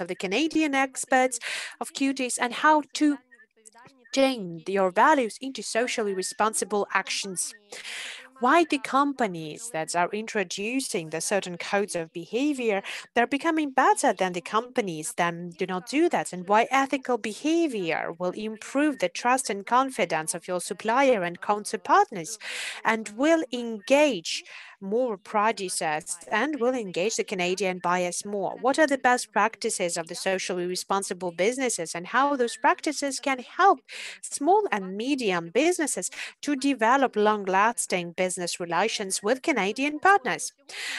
of the Canadian experts of CUTIS and how to turn your values into socially responsible actions. Why the companies that are introducing the certain codes of behavior, they're becoming better than the companies that do not do that, and why ethical behavior will improve the trust and confidence of your supplier and counterpartners, and will engage more producers and will engage the Canadian buyers more. What are the best practices of the socially responsible businesses and how those practices can help small and medium businesses to develop long-lasting business relations with Canadian partners?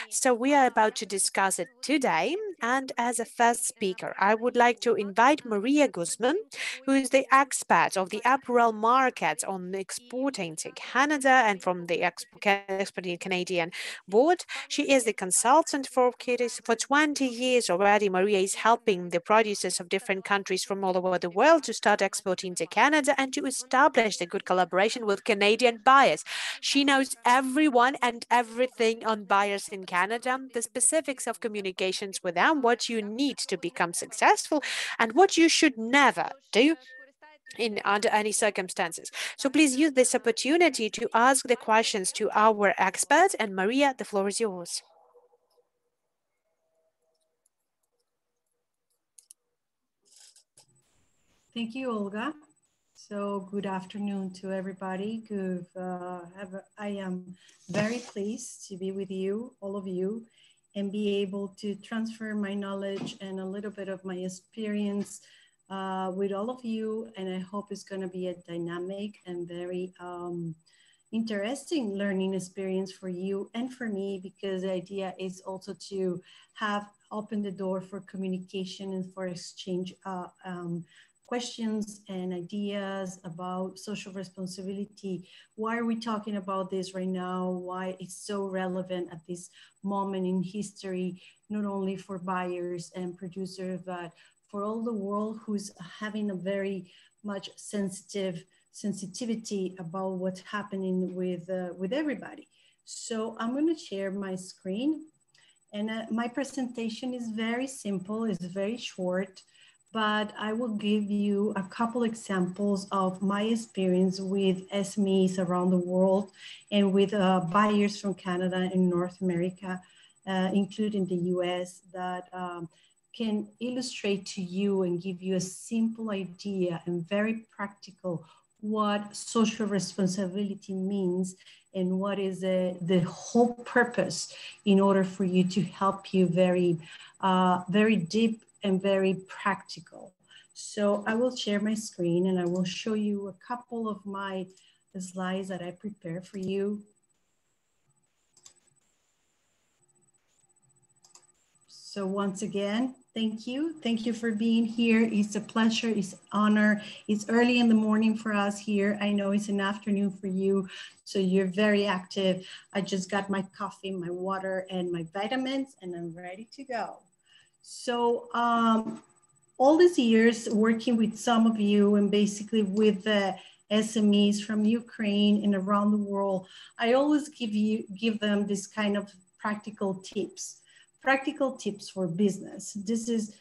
So we are about to discuss it today. And as a first speaker, I would like to invite Maria Guzman, who is the expert of the apparel market on exporting to Canada and from the exporting Canadian board. She is the consultant for CUTIS. For 20 years already, Maria is helping the producers of different countries from all over the world to start exporting to Canada and to establish a good collaboration with Canadian buyers. She knows everyone and everything on buyers in Canada, the specifics of communications with them, what you need to become successful, and what you should never do in under any circumstances. So please use this opportunity to ask the questions to our experts. And Maria, the floor is yours. Thank you, Olga. So good afternoon to everybody. Good, uh, have, I am very pleased to be with you, all of you, and be able to transfer my knowledge and a little bit of my experience uh, with all of you. And I hope it's going to be a dynamic and very um, interesting learning experience for you and for me, because the idea is also to have open the door for communication and for exchange uh, um, questions and ideas about social responsibility. Why are we talking about this right now? Why it's so relevant at this moment in history, not only for buyers and producers, but for all the world who's having a very much sensitive sensitivity about what's happening with uh, with everybody. So I'm going to share my screen, and uh, my presentation is very simple. It's very short, but I will give you a couple examples of my experience with SMEs around the world and with uh, buyers from Canada and North America, uh, including the US, that. Um, can illustrate to you and give you a simple idea and very practical what social responsibility means and what is the, the whole purpose in order for you to help you very, uh, very deep and very practical. So I will share my screen and I will show you a couple of my slides that I prepared for you. So once again, Thank you. Thank you for being here. It's a pleasure. It's honor. It's early in the morning for us here. I know it's an afternoon for you. So you're very active. I just got my coffee, my water, and my vitamins, and I'm ready to go. So um, all these years working with some of you and basically with the SMEs from Ukraine and around the world, I always give you give them this kind of practical tips practical tips for business. This is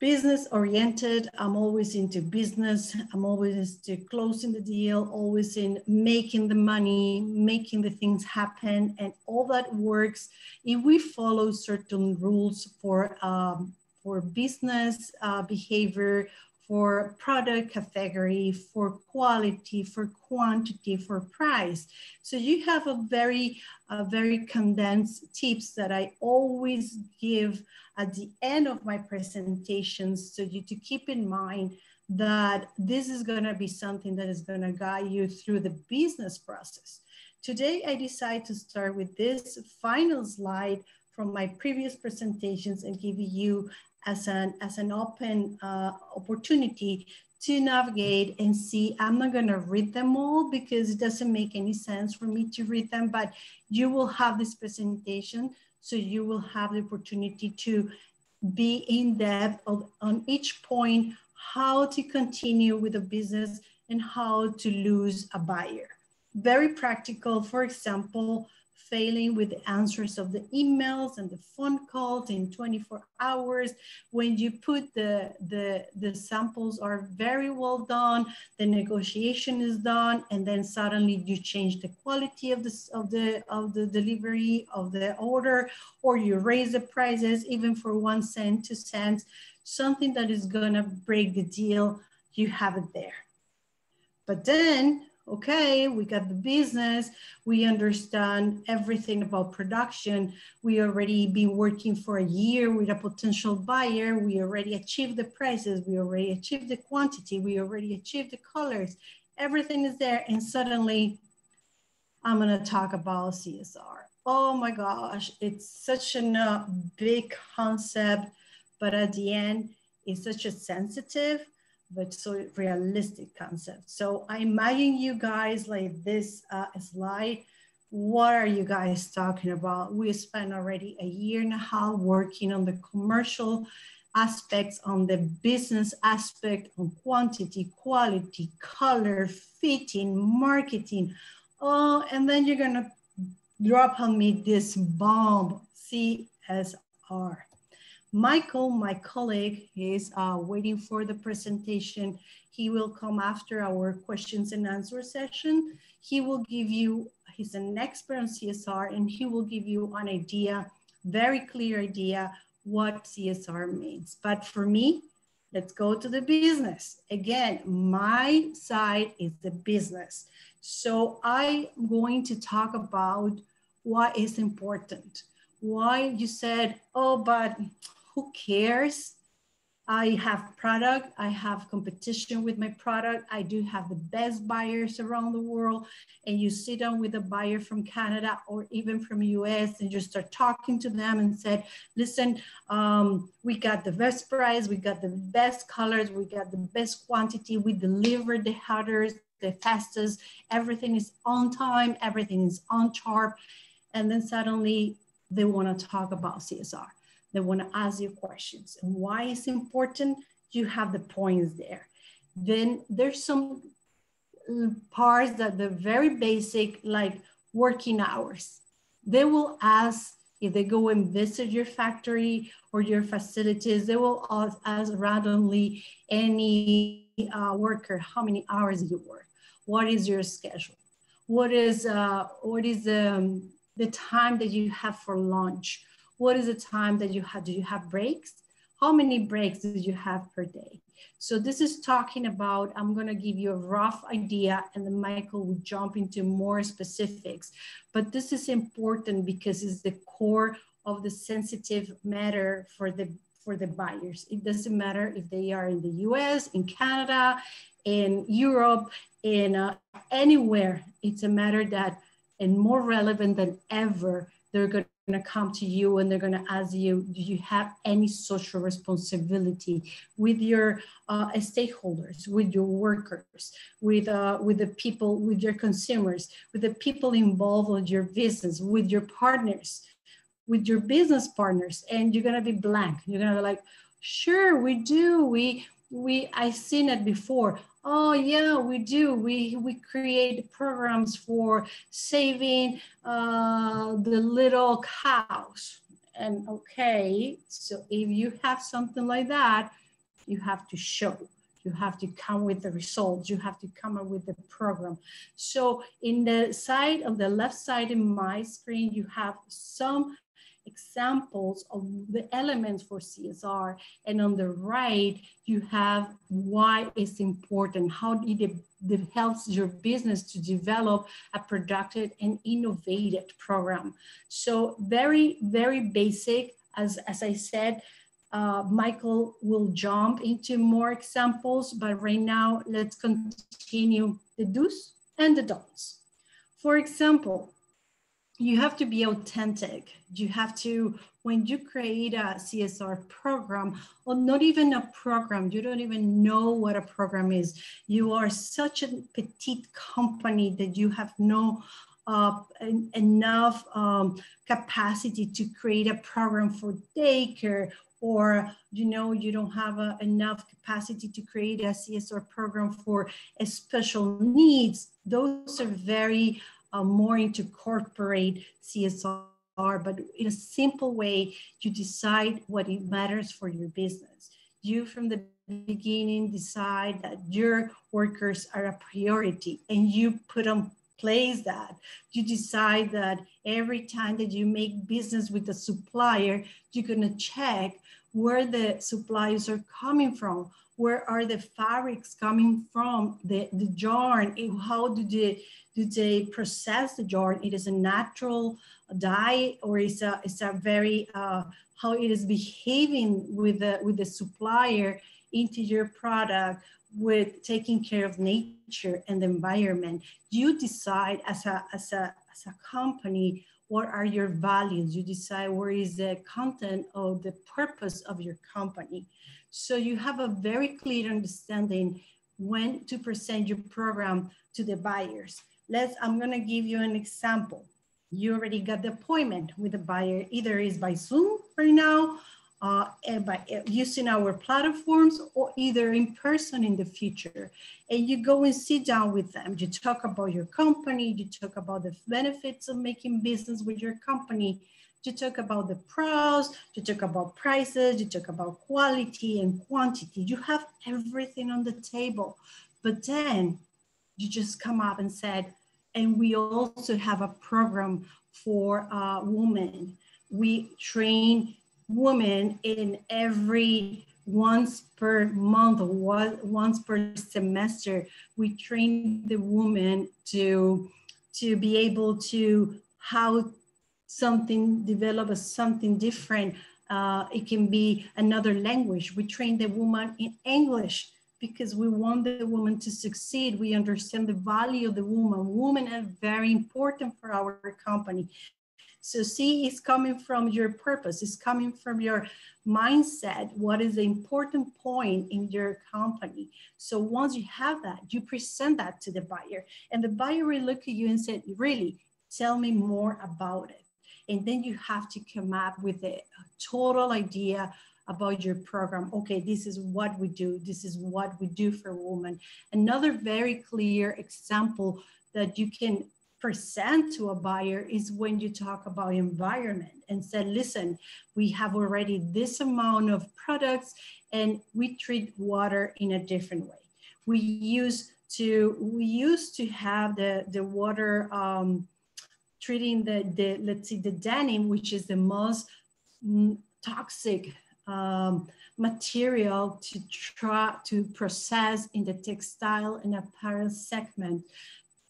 business oriented. I'm always into business. I'm always into closing the deal, always in making the money, making the things happen, and all that works if we follow certain rules for um, for business uh, behavior, for product category, for quality, for quantity, for price. So you have a very, a very condensed tips that I always give at the end of my presentations so you to keep in mind that this is gonna be something that is gonna guide you through the business process. Today, I decide to start with this final slide from my previous presentations and give you as an, as an open uh, opportunity to navigate and see. I'm not going to read them all because it doesn't make any sense for me to read them, but you will have this presentation. So you will have the opportunity to be in depth of, on each point, how to continue with a business and how to lose a buyer. Very practical. For example, failing with the answers of the emails and the phone calls in 24 hours. When you put the, the, the samples are very well done, the negotiation is done, and then suddenly you change the quality of, the, of, the, of the delivery of the order, or you raise the prices even for one cent, two cents, something that is gonna break the deal, you have it there. But then okay, we got the business, we understand everything about production. We already been working for a year with a potential buyer. We already achieved the prices. We already achieved the quantity. We already achieved the colors. Everything is there. And suddenly I'm gonna talk about CSR. Oh my gosh, it's such a big concept, but at the end, it's such a sensitive but so realistic concept. So I imagine you guys like this uh, slide. What are you guys talking about? We spent already a year and a half working on the commercial aspects, on the business aspect, on quantity, quality, color, fitting, marketing. Oh, and then you're gonna drop on me this bomb, CSR. Michael, my colleague, is uh, waiting for the presentation. He will come after our questions and answer session. He will give you, he's an expert on CSR, and he will give you an idea, very clear idea, what CSR means. But for me, let's go to the business. Again, my side is the business. So I'm going to talk about what is important. Why you said, oh, but who cares? I have product, I have competition with my product. I do have the best buyers around the world. And you sit down with a buyer from Canada or even from US and you start talking to them and said, listen, um, we got the best price, we got the best colors, we got the best quantity, we delivered the hottest, the fastest, everything is on time, everything is on sharp. And then suddenly they wanna talk about CSR they want to ask you questions. And why it's important? You have the points there. Then there's some parts that they're very basic, like working hours. They will ask if they go and visit your factory or your facilities, they will ask randomly any uh, worker how many hours you work, what is your schedule, what is uh, what is um, the time that you have for lunch, what is the time that you have? Do you have breaks? How many breaks do you have per day? So this is talking about, I'm gonna give you a rough idea and then Michael will jump into more specifics. But this is important because it's the core of the sensitive matter for the for the buyers. It doesn't matter if they are in the US, in Canada, in Europe, in uh, anywhere. It's a matter that, and more relevant than ever, they're going to come to you and they're going to ask you, do you have any social responsibility with your uh, stakeholders, with your workers, with, uh, with the people, with your consumers, with the people involved with your business, with your partners, with your business partners, and you're going to be blank. You're going to be like, sure, we do. We, we, I've seen it before. Oh yeah, we do. We we create programs for saving uh, the little cows. And okay, so if you have something like that, you have to show. You have to come with the results. You have to come up with the program. So in the side of the left side in my screen, you have some examples of the elements for CSR. And on the right, you have why it's important, how it, helps your business to develop a productive and innovative program. So very, very basic, as, as I said, uh, Michael will jump into more examples, but right now let's continue the do's and the don'ts. For example, you have to be authentic. You have to, when you create a CSR program, or not even a program, you don't even know what a program is. You are such a petite company that you have no uh, enough um, capacity to create a program for daycare or you know you don't have a, enough capacity to create a csr program for special needs those are very uh, more into corporate CSR, but in a simple way, you decide what it matters for your business. You from the beginning decide that your workers are a priority and you put on place that you decide that every time that you make business with a supplier you're going to check where the suppliers are coming from where are the fabrics coming from? The, the yarn how do they do they process the yarn? It is a natural dye or is a it's a very uh, how it is behaving with the with the supplier into your product with taking care of nature and the environment. You decide as a as a as a company what are your values you decide where is the content or the purpose of your company so you have a very clear understanding when to present your program to the buyers. Let's, I'm gonna give you an example. You already got the appointment with the buyer, either is by Zoom right now, uh, by uh, using our platforms or either in person in the future. And you go and sit down with them. You talk about your company, you talk about the benefits of making business with your company, you talk about the pros, you talk about prices, you talk about quality and quantity. You have everything on the table. But then you just come up and said, and we also have a program for uh, women. We train women in every once per month once per semester. We train the woman to, to be able to how something, develop a something different. Uh, it can be another language. We train the woman in English because we want the woman to succeed. We understand the value of the woman. Women are very important for our company. So see, it's coming from your purpose. It's coming from your mindset. What is the important point in your company? So once you have that, you present that to the buyer and the buyer will look at you and say, really, tell me more about it. And then you have to come up with a, a total idea about your program. Okay, this is what we do. This is what we do for women. Another very clear example that you can present to a buyer is when you talk about environment and said, listen, we have already this amount of products and we treat water in a different way. We used to we used to have the the water um, treating the, the let's see, the denim, which is the most mm, toxic um, material to try to process in the textile and apparel segment.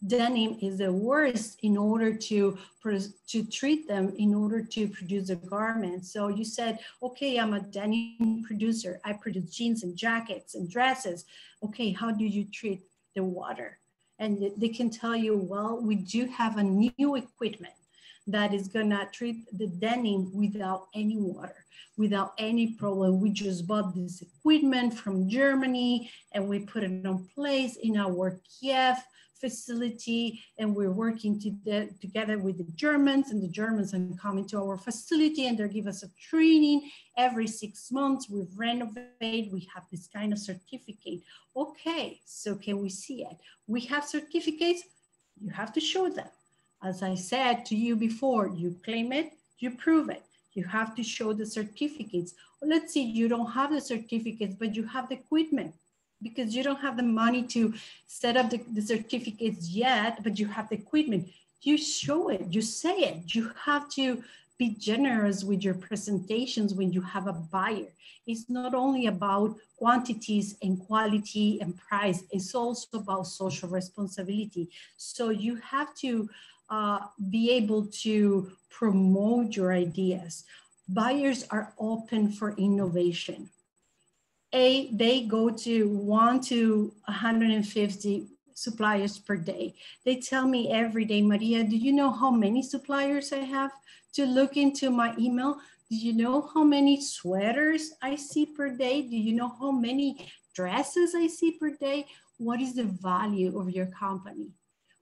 Denim is the worst in order to, to treat them in order to produce a garment. So you said, okay, I'm a denim producer. I produce jeans and jackets and dresses. Okay, how do you treat the water? and they can tell you, well, we do have a new equipment that is gonna treat the denim without any water, without any problem. We just bought this equipment from Germany and we put it in place in our Kiev facility and we're working to the, together with the Germans and the Germans are coming to our facility and they give us a training every six months. We renovate, we have this kind of certificate. Okay, so can we see it? We have certificates, you have to show them. As I said to you before, you claim it, you prove it. You have to show the certificates. Let's see, you don't have the certificates, but you have the equipment because you don't have the money to set up the, the certificates yet, but you have the equipment. You show it, you say it. You have to be generous with your presentations when you have a buyer. It's not only about quantities and quality and price, it's also about social responsibility. So you have to uh, be able to promote your ideas. Buyers are open for innovation. A, they go to one to 150 suppliers per day. They tell me every day, Maria, do you know how many suppliers I have to look into my email? Do you know how many sweaters I see per day? Do you know how many dresses I see per day? What is the value of your company?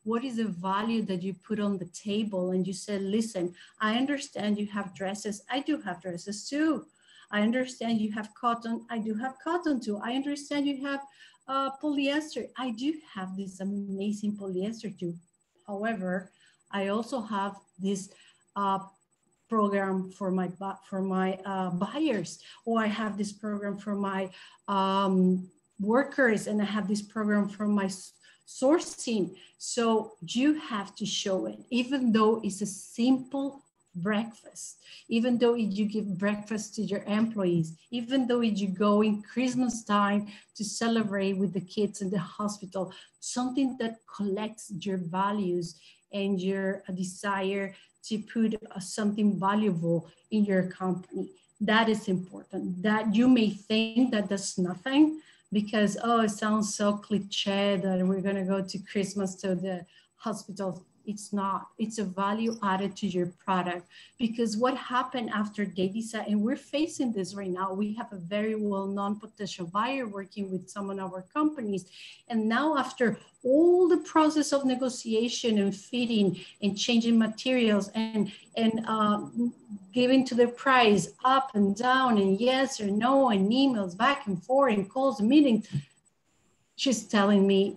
What is the value that you put on the table? And you said, listen, I understand you have dresses. I do have dresses too. I understand you have cotton. I do have cotton too. I understand you have uh, polyester. I do have this amazing polyester too. However, I also have this uh, program for my for my uh, buyers, or I have this program for my um, workers, and I have this program for my sourcing. So you have to show it, even though it's a simple breakfast, even though you give breakfast to your employees, even though you go in Christmas time to celebrate with the kids in the hospital, something that collects your values and your uh, desire to put uh, something valuable in your company. That is important. That you may think that that's nothing because, oh, it sounds so cliche that we're going to go to Christmas to the hospital it's not it's a value added to your product. Because what happened after decide and we're facing this right now we have a very well-known potential buyer working with some of our companies. And now after all the process of negotiation and fitting and changing materials and and uh, giving to the price up and down and yes or no and emails back and forth and calls and meetings she's telling me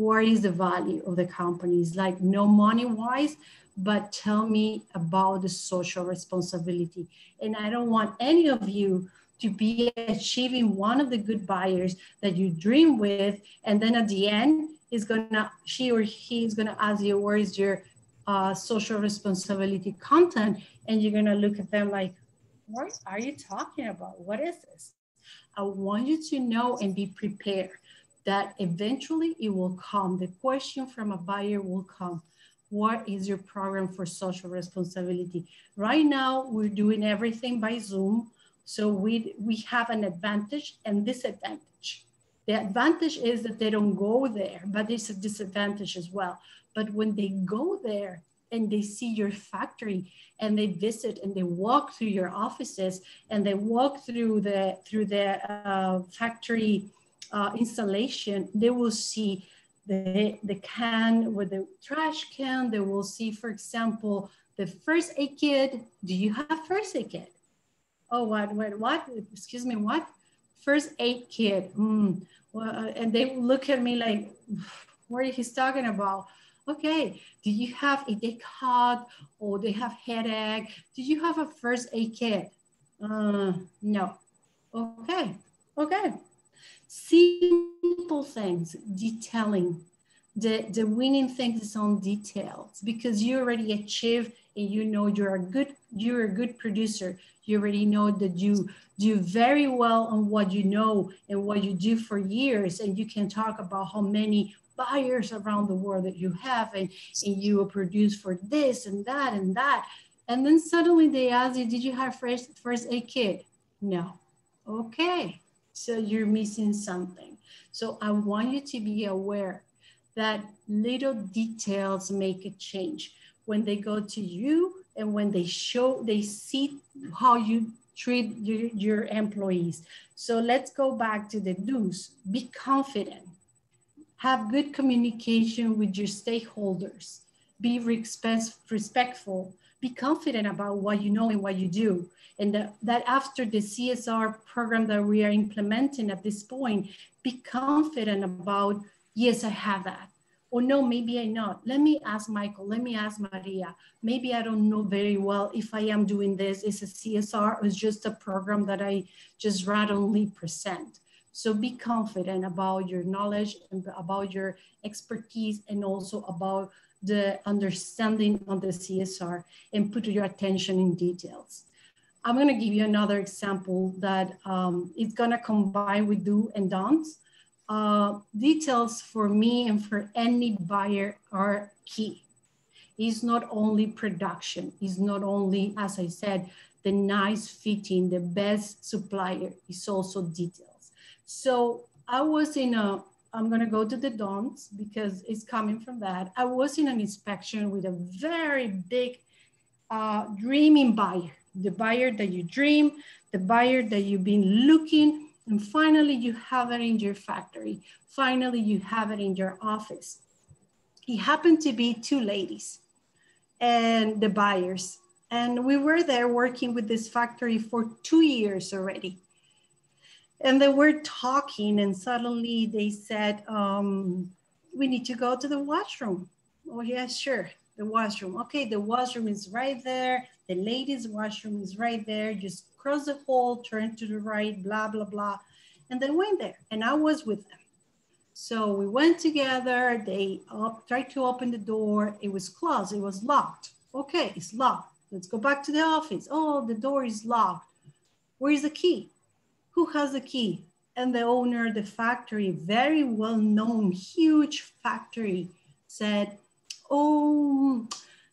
what is the value of the companies like no money wise but tell me about the social responsibility. And i don't want any of you to be achieving one of the good buyers that you dream with and then at the end is gonna she or he is gonna ask you where is your uh, social responsibility content? And you're gonna look at them like what are you talking about? What is this? I want you to know and be prepared that eventually it will come. The question from a buyer will come. What is your program for social responsibility? Right now, we're doing everything by Zoom. So we, we have an advantage and disadvantage. The advantage is that they don't go there, but it's a disadvantage as well. But when they go there and they see your factory and they visit and they walk through your offices and they walk through the through the uh, factory uh, installation, they will see the, the can with the trash can. They will see, for example, the first aid kit. Do you have first aid kit? Oh, what, what, what? Excuse me, what? First aid kit. Mm. Well, uh, and they look at me like, what are he's talking about? Okay, do you have a dick hot or they have headache? Do you have a first aid kit? Uh, no. Okay, okay simple things, detailing. The, the winning thing is on details because you already achieved and you know you're a good you're a good producer. You already know that you do very well on what you know and what you do for years, and you can talk about how many buyers around the world that you have and, and you will produce for this and that and that. And then suddenly they ask you, did you have first first a kid No. Okay. So you're missing something. So I want you to be aware that little details make a change when they go to you and when they show, they see how you treat your, your employees. So let's go back to the do's. Be confident. Have good communication with your stakeholders. Be respectful. Be confident about what you know and what you do and that, that after the CSR program that we are implementing at this point, be confident about, yes, I have that. Or no, maybe I not. Let me ask Michael, let me ask Maria. Maybe I don't know very well if I am doing this. Is a CSR or is just a program that I just randomly present? So be confident about your knowledge and about your expertise and also about the understanding of the CSR and put your attention in details. I'm going to give you another example that um, it's going to combine with do and don'ts. Uh, details for me and for any buyer are key. It's not only production, it's not only, as I said, the nice fitting, the best supplier, it's also details. So I was in a, I'm going to go to the don'ts because it's coming from that. I was in an inspection with a very big uh, dreaming buyer the buyer that you dream, the buyer that you've been looking, and finally you have it in your factory. Finally, you have it in your office. It happened to be two ladies and the buyers. And we were there working with this factory for two years already. And they were talking, and suddenly they said, um, We need to go to the washroom. Oh, yeah, sure the washroom. Okay, the washroom is right there. The ladies' washroom is right there. Just cross the hall, turn to the right, blah, blah, blah. And they went there and I was with them. So we went together. They up, tried to open the door. It was closed. It was locked. Okay, it's locked. Let's go back to the office. Oh, the door is locked. Where's the key? Who has the key? And the owner, of the factory, very well known, huge factory, said, Oh,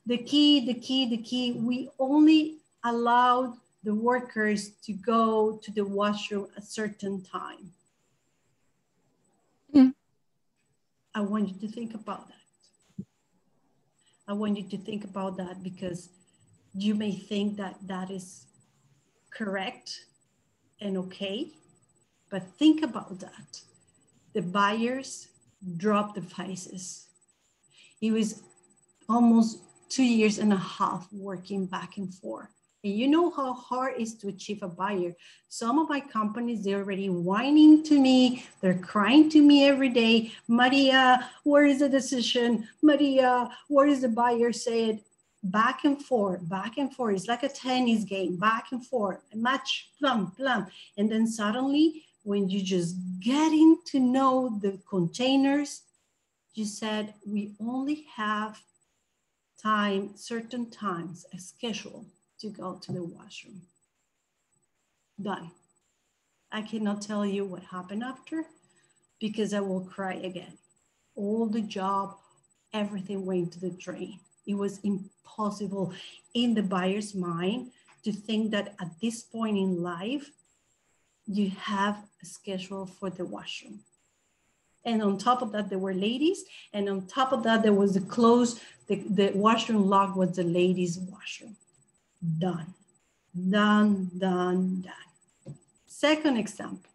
the key, the key, the key. We only allowed the workers to go to the washroom a certain time. Mm. I want you to think about that. I want you to think about that because you may think that that is correct and okay, but think about that. The buyers dropped the prices. It was almost two years and a half working back and forth. And you know how hard it is to achieve a buyer. Some of my companies, they're already whining to me. They're crying to me every day. Maria, where is the decision? Maria, where is the buyer Say it Back and forth, back and forth. It's like a tennis game, back and forth, a match, plum, plum. And then suddenly, when you just getting to know the containers, you said, we only have time, certain times, a schedule to go to the washroom. Done. I cannot tell you what happened after because I will cry again. All the job, everything went to the drain. It was impossible in the buyer's mind to think that at this point in life, you have a schedule for the washroom. And on top of that, there were ladies. And on top of that, there was the clothes, the, the washroom lock was the ladies' washroom done, done, done, done. Second example,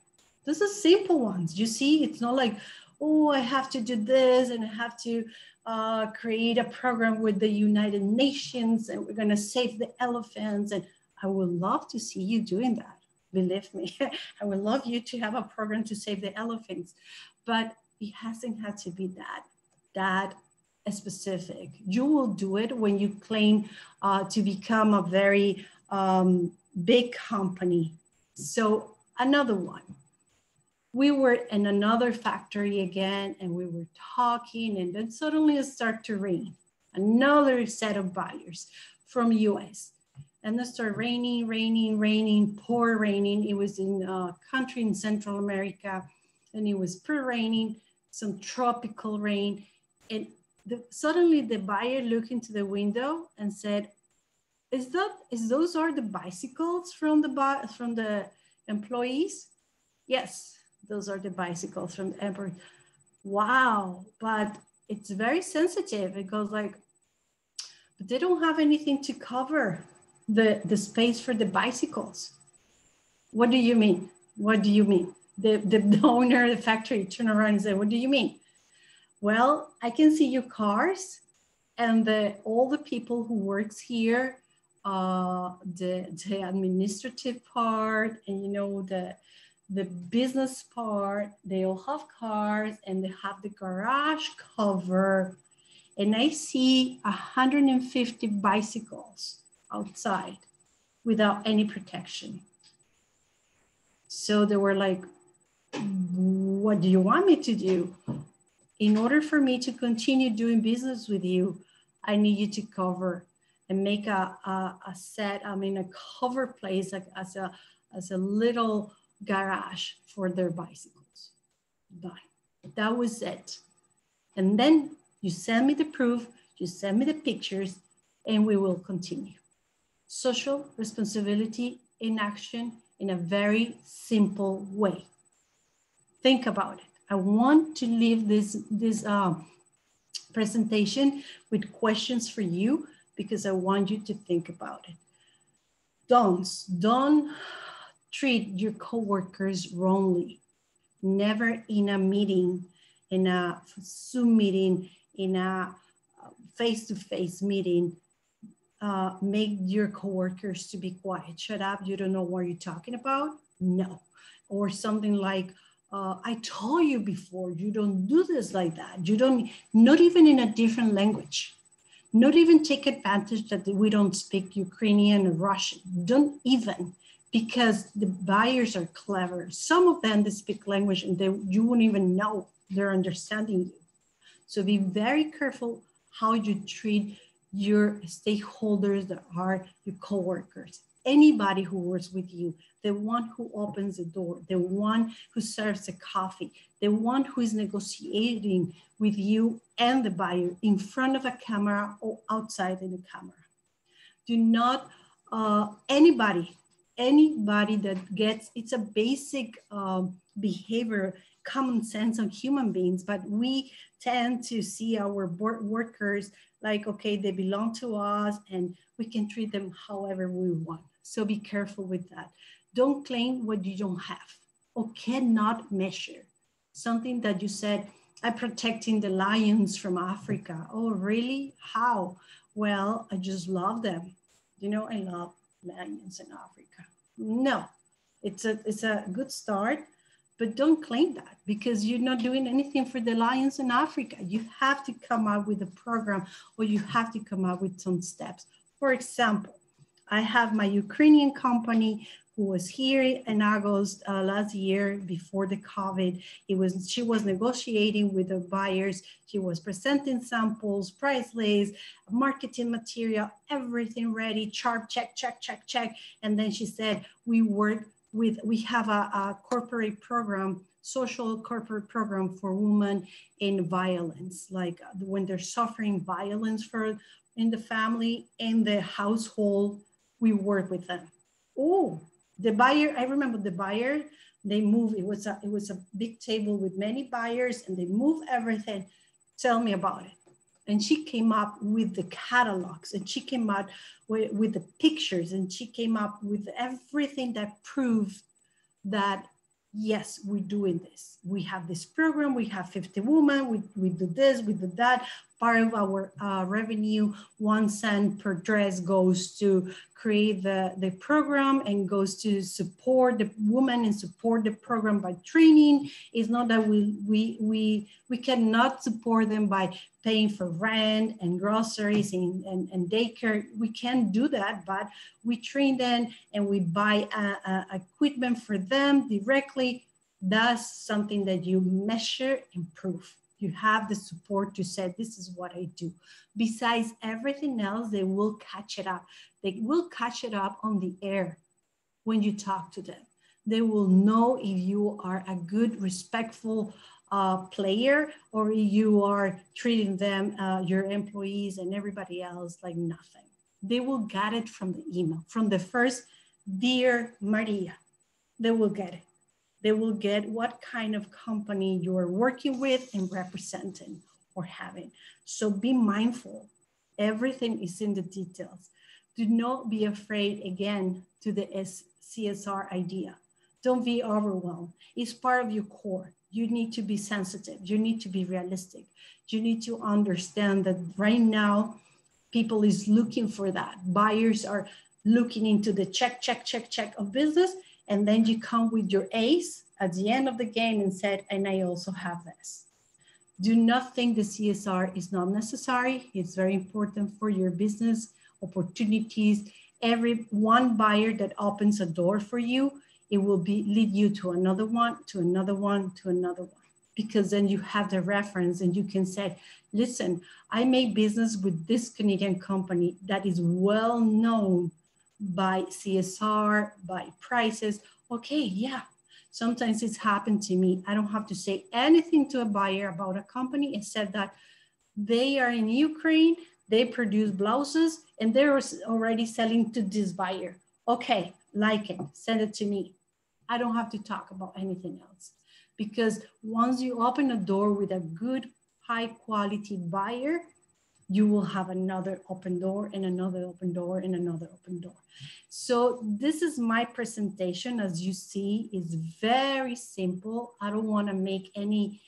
this is simple ones. You see, it's not like, oh, I have to do this and I have to uh, create a program with the United Nations and we're gonna save the elephants. And I would love to see you doing that. Believe me, I would love you to have a program to save the elephants, but it hasn't had to be that, that specific. You will do it when you claim uh, to become a very um, big company. So another one. We were in another factory again and we were talking and then suddenly it started to rain. Another set of buyers from US. And it started raining, raining, raining, poor raining. It was in a country in Central America and it was poor raining, some tropical rain. And the, suddenly the buyer looked into the window and said, "Is that is those are the bicycles from the from the employees?" Yes, those are the bicycles from the employees. Wow, but it's very sensitive. It goes like, but they don't have anything to cover the the space for the bicycles. What do you mean? What do you mean? The, the owner of the factory turn around and say, What do you mean? Well, I can see your cars and the, all the people who works here, uh, the, the administrative part and you know, the, the business part, they all have cars and they have the garage cover. And I see 150 bicycles outside without any protection. So they were like, what do you want me to do? in order for me to continue doing business with you, I need you to cover and make a, a, a set, I mean, a cover place like as a, as a little garage for their bicycles. Done. That was it. And then you send me the proof, you send me the pictures, and we will continue. Social responsibility in action in a very simple way. Think about it. I want to leave this, this uh, presentation with questions for you because I want you to think about it. Don't, don't treat your coworkers wrongly. Never in a meeting, in a Zoom meeting, in a face-to-face meeting, uh, make your coworkers to be quiet. Shut up, you don't know what you're talking about? No. Or something like, uh, I told you before, you don't do this like that. You don't, not even in a different language. Not even take advantage that we don't speak Ukrainian or Russian. Don't even, because the buyers are clever. Some of them they speak language and they you won't even know they're understanding you. So be very careful how you treat your stakeholders that are your coworkers anybody who works with you, the one who opens the door, the one who serves the coffee, the one who is negotiating with you and the buyer in front of a camera or outside in the camera. Do not, uh, anybody, anybody that gets, it's a basic um, behavior, common sense of human beings, but we tend to see our workers like, okay, they belong to us and we can treat them however we want. So be careful with that. Don't claim what you don't have or cannot measure. Something that you said, I'm protecting the lions from Africa. Oh, really? How? Well, I just love them. You know, I love lions in Africa. No, it's a, it's a good start, but don't claim that because you're not doing anything for the lions in Africa. You have to come up with a program or you have to come up with some steps. For example, I have my Ukrainian company who was here in August uh, last year before the COVID. It was she was negotiating with the buyers. She was presenting samples, price lists, marketing material, everything ready. Chart check, check, check, check. And then she said, "We work with. We have a, a corporate program." social corporate program for women in violence like uh, when they're suffering violence for in the family in the household we work with them. Oh, the buyer, I remember the buyer, they moved, it was a, it was a big table with many buyers and they move everything. Tell me about it. And she came up with the catalogs and she came out with, with the pictures and she came up with everything that proved that yes, we're doing this. We have this program, we have 50 women, we, we do this, we do that. Part of our uh, revenue, one cent per dress goes to create the, the program and goes to support the woman and support the program by training. It's not that we, we, we, we cannot support them by paying for rent and groceries and, and, and daycare. We can do that, but we train them and we buy uh, uh, equipment for them directly. That's something that you measure and prove you have the support to say this is what i do. Besides everything else they will catch it up. They will catch it up on the air when you talk to them. They will know if you are a good respectful uh, player or you are treating them uh, your employees and everybody else like nothing. They will get it from the email from the first dear maria they will get it they will get what kind of company you're working with and representing or having. So be mindful. Everything is in the details. Do not be afraid again to the CSR idea. Don't be overwhelmed. It's part of your core. You need to be sensitive. You need to be realistic. You need to understand that right now, people is looking for that. Buyers are looking into the check, check, check, check of business and then you come with your ace at the end of the game and said, and I also have this. Do not think the CSR is not necessary. It's very important for your business opportunities. Every one buyer that opens a door for you, it will be lead you to another one, to another one, to another one. Because then you have the reference and you can say, listen, I make business with this Canadian company that is well known by CSR, by prices. Okay, yeah. Sometimes it's happened to me. I don't have to say anything to a buyer about a company except that they are in Ukraine, they produce blouses, and they're already selling to this buyer. Okay, like it, send it to me. I don't have to talk about anything else. Because once you open a door with a good, high quality buyer, you will have another open door and another open door and another open door. So this is my presentation. As you see, is very simple. I don't want to make any,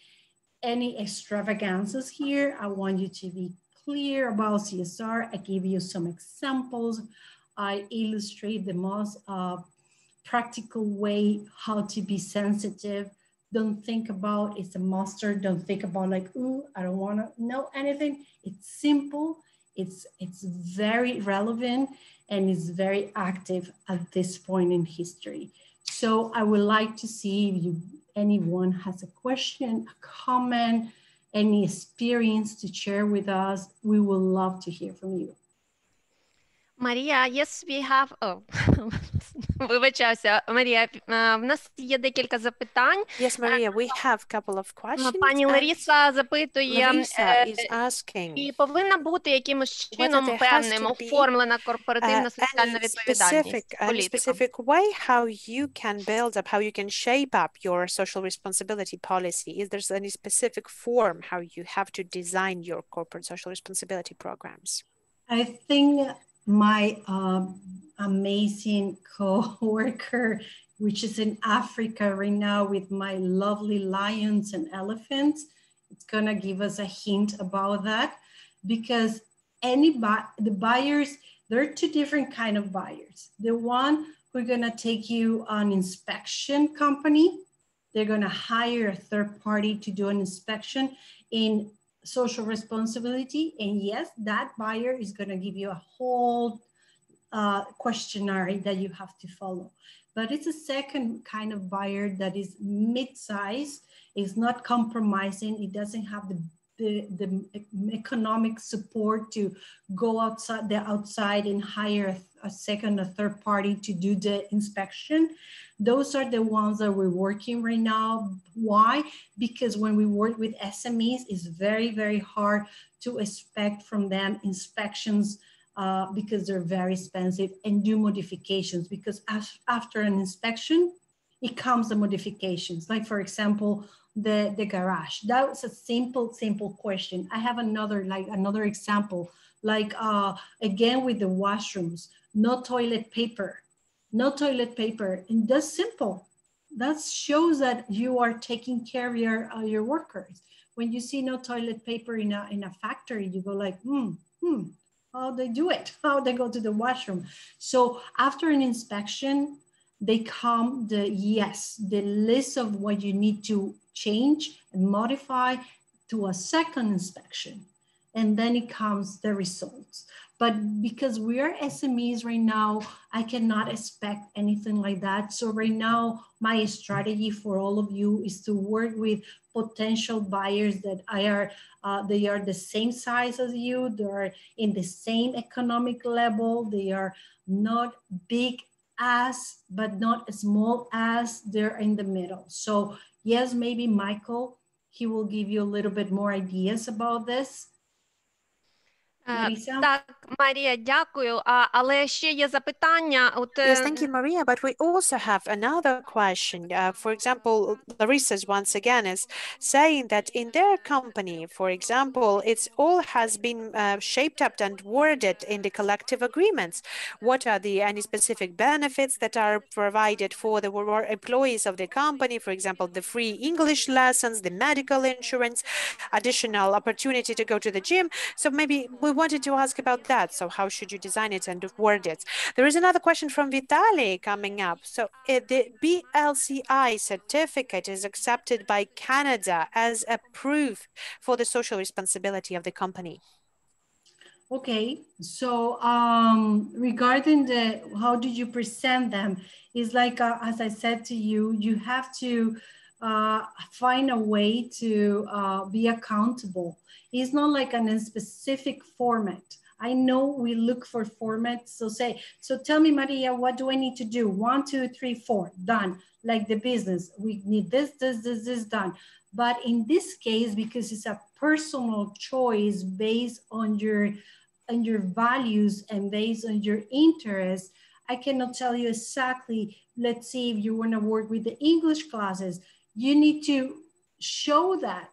any extravagances here. I want you to be clear about CSR. I give you some examples. I illustrate the most uh, practical way how to be sensitive don't think about it's a monster. Don't think about like, ooh, I don't want to know anything. It's simple. It's, it's very relevant and is very active at this point in history. So I would like to see if you, anyone has a question, a comment, any experience to share with us. We would love to hear from you. Maria, yes, we have. Oh, Вибачаюся, Марія, в нас є декілька запитань. Yes, Maria, we have a couple of questions. Пані Ларіса запитує, Larissa is asking, і повинна бути якимось чином певним оформлена корпоративна соціальна відповідальність. Specific, any specific way how you can build up, how you can shape up your social responsibility policy? Is there any specific form how you have to design your corporate social responsibility programs? I think my uh, amazing co-worker, which is in Africa right now with my lovely lions and elephants. It's gonna give us a hint about that because any the buyers, there are two different kind of buyers. The one who are gonna take you on inspection company. They're gonna hire a third party to do an inspection in social responsibility. And yes, that buyer is going to give you a whole uh, questionnaire that you have to follow. But it's a second kind of buyer that is mid-size, is not compromising. It doesn't have the, the, the economic support to go outside the outside and hire a, second or third party to do the inspection. Those are the ones that we're working right now. Why? Because when we work with SMEs, it's very, very hard to expect from them inspections uh, because they're very expensive and do modifications because after an inspection, it comes the modifications. Like for example, the, the garage. That was a simple, simple question. I have another, like another example, like uh, again with the washrooms, no toilet paper no toilet paper. And that's simple. That shows that you are taking care of your, uh, your workers. When you see no toilet paper in a, in a factory, you go like, hmm, hmm, how they do it, how they go to the washroom. So after an inspection, they come the yes, the list of what you need to change and modify to a second inspection. And then it comes the results. But because we are SMEs right now, I cannot expect anything like that. So right now, my strategy for all of you is to work with potential buyers that are uh, they are the same size as you, they are in the same economic level, they are not big as, but not small as, they're in the middle. So yes, maybe Michael, he will give you a little bit more ideas about this. Marisa? Так, Марія, дякую. А, але ще є запитання. От, Yes, thank you, Maria. But we also have another question. Uh, for example, Larissa's once again is saying that in their company, for example, it's all has been uh, shaped up and worded in the collective agreements. What are the any specific benefits that are provided for the employees of the company? For example, the free English lessons, the medical insurance, additional opportunity to go to the gym. So maybe we wanted to ask about that. So how should you design it and word it? There is another question from Vitali coming up. So the BLCI certificate is accepted by Canada as a proof for the social responsibility of the company. Okay, so um, regarding the how did you present them, is like uh, as I said to you, you have to uh, find a way to uh, be accountable. It's not like an, a specific format. I know we look for formats. So say, so tell me, Maria, what do I need to do? One, two, three, four, done. Like the business, we need this, this, this, this done. But in this case, because it's a personal choice based on your on your values and based on your interests, I cannot tell you exactly. Let's see if you want to work with the English classes you need to show that.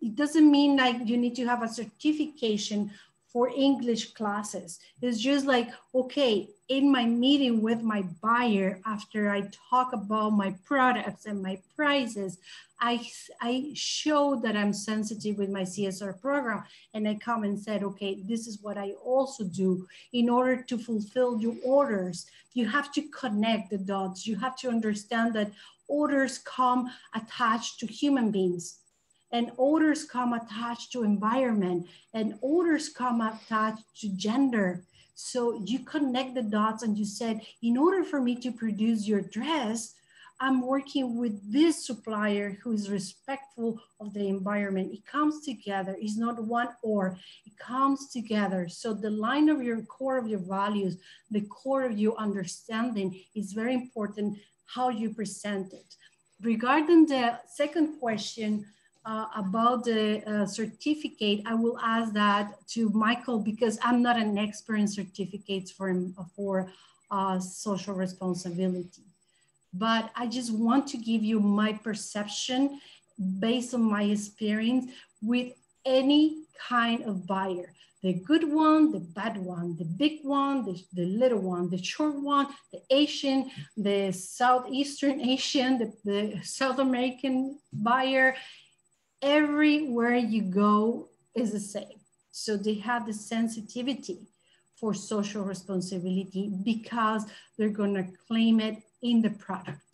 It doesn't mean like you need to have a certification for English classes. It's just like, okay, in my meeting with my buyer, after I talk about my products and my prices, I, I show that I'm sensitive with my CSR program. And I come and said, okay, this is what I also do in order to fulfill your orders. You have to connect the dots. You have to understand that orders come attached to human beings. and odors come attached to environment and odors come attached to gender. So you connect the dots and you said in order for me to produce your dress i'm working with this supplier who is respectful of the environment. It comes together. It's not one or. It comes together. So the line of your core of your values the core of your understanding is very important how you present it regarding the second question uh, about the uh, certificate, I will ask that to Michael because I'm not an expert in certificates for, for uh, social responsibility. But I just want to give you my perception based on my experience with any kind of buyer the good one, the bad one, the big one, the, the little one, the short one, the Asian, the Southeastern Asian, the, the South American buyer, everywhere you go is the same. So they have the sensitivity for social responsibility because they're going to claim it in the product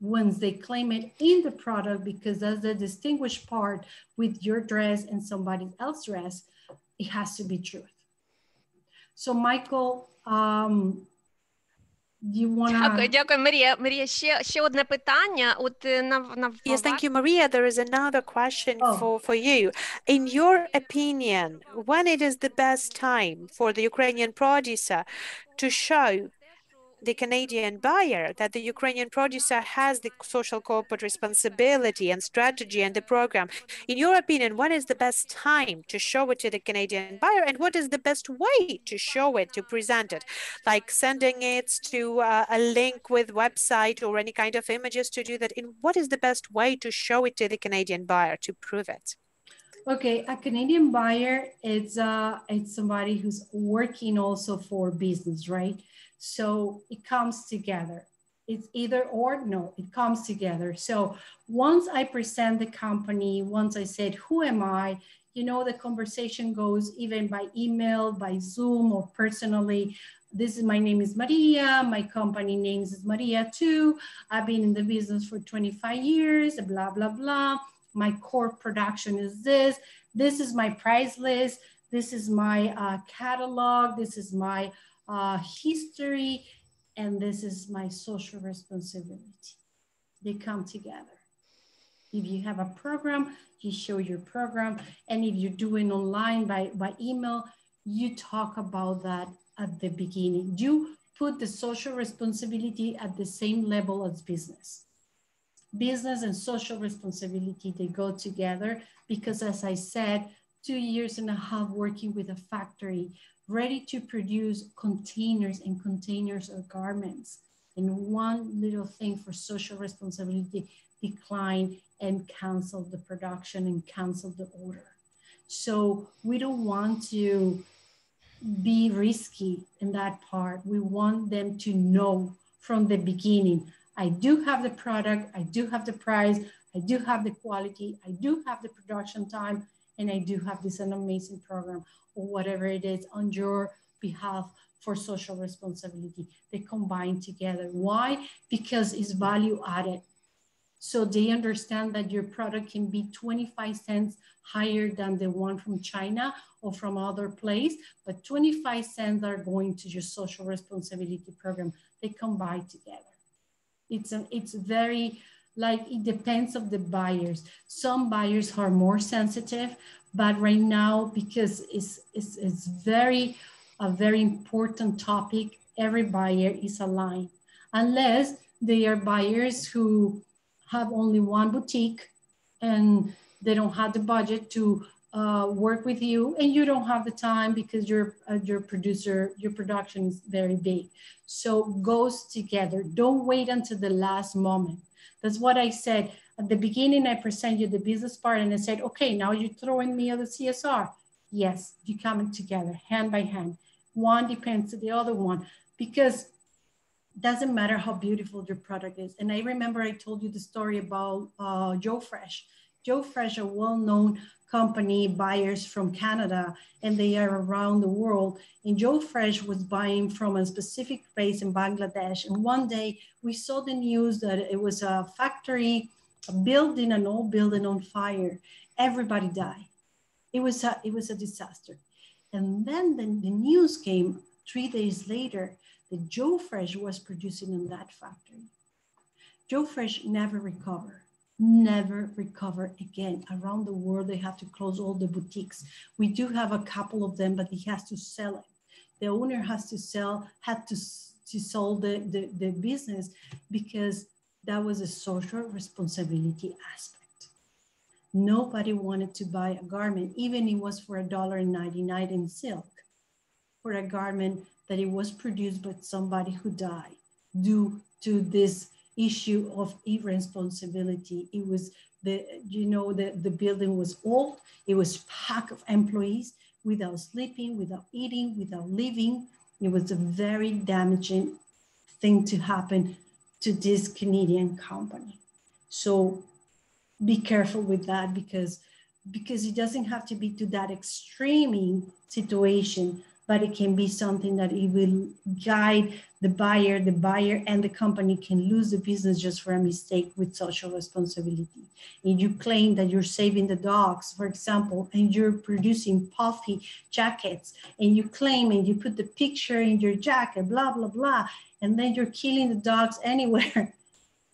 Once they claim it in the product, because that's the distinguished part with your dress and somebody else's dress, it has to be truth. So Michael, um, you wanna... Дякую, дякую, Марія. Марія, ще, ще одне питання. От на, на Yes, thank you, Maria. There is another question Oh. for, for you. In your opinion, when it is the best time for the Ukrainian producer to show the Canadian buyer that the Ukrainian producer has the social corporate responsibility and strategy and the program. In your opinion, what is the best time to show it to the Canadian buyer and what is the best way to show it, to present it? Like sending it to uh, a link with website or any kind of images to do that. In what is the best way to show it to the Canadian buyer to prove it? Okay, a Canadian buyer, it's uh, it's somebody who's working also for business, right? So it comes together. It's either or, no, it comes together. So once I present the company, once I said, who am I? You know, the conversation goes even by email, by Zoom, or personally. This is my name is Maria. My company name is Maria too. I've been in the business for 25 years, blah, blah, blah. My core production is this. This is my price list. This is my uh, catalog. This is my uh, history, and this is my social responsibility. They come together. If you have a program, you show your program. And if you're doing online by, by email, you talk about that at the beginning. You put the social responsibility at the same level as business. Business and social responsibility, they go together because as I said, two years and a half working with a factory ready to produce containers and containers of garments. And one little thing for social responsibility decline and cancel the production and cancel the order. So we don't want to be risky in that part. We want them to know from the beginning, I do have the product, I do have the price, I do have the quality, I do have the production time, and I do have this amazing program or whatever it is on your behalf for social responsibility. They combine together. Why? Because it's value added. So they understand that your product can be 25 cents higher than the one from China or from other place, but 25 cents are going to your social responsibility program. They combine together. It's, a, it's very, like it depends of the buyers. Some buyers are more sensitive, but right now, because it's, it's, it's very, a very important topic, every buyer is aligned. Unless they are buyers who have only one boutique and they don't have the budget to uh, work with you and you don't have the time because your uh, your producer your production is very big. So goes together. Don't wait until the last moment that's what i said at the beginning, I present you the business part and I said, okay, now you're throwing me the CSR. Yes, you coming together hand by hand. One depends on the other one because doesn't matter how beautiful your product is. And I remember I told you the story about uh, Joe Fresh. Joe Fresh, a well-known company, buyers from Canada, and they are around the world. And Joe Fresh was buying from a specific place in Bangladesh. And one day we saw the news that it was a factory a building, an old building on fire. Everybody died. It was a, it was a disaster. And then the, the news came three days later that Joe Fresh was producing in that factory. Joe Fresh never recovered, never recover again. Around the world, they have to close all the boutiques. We do have a couple of them, but he has to sell it. The owner has to sell, had to, to sell the, the, the business because that was a social responsibility aspect. Nobody wanted to buy a garment, even it was for a dollar and 99 in silk, for a garment that it was produced by somebody who died due to this issue of irresponsibility. It was the, you know, the, the building was old, it was packed of employees without sleeping, without eating, without living. It was a very damaging thing to happen to this Canadian company. So be careful with that because because it doesn't have to be to that extreme situation but it can be something that it will guide the buyer, the buyer and the company can lose the business just for a mistake with social responsibility. And you claim that you're saving the dogs, for example, and you're producing puffy jackets, and you claim and you put the picture in your jacket, blah, blah, blah, and then you're killing the dogs anywhere.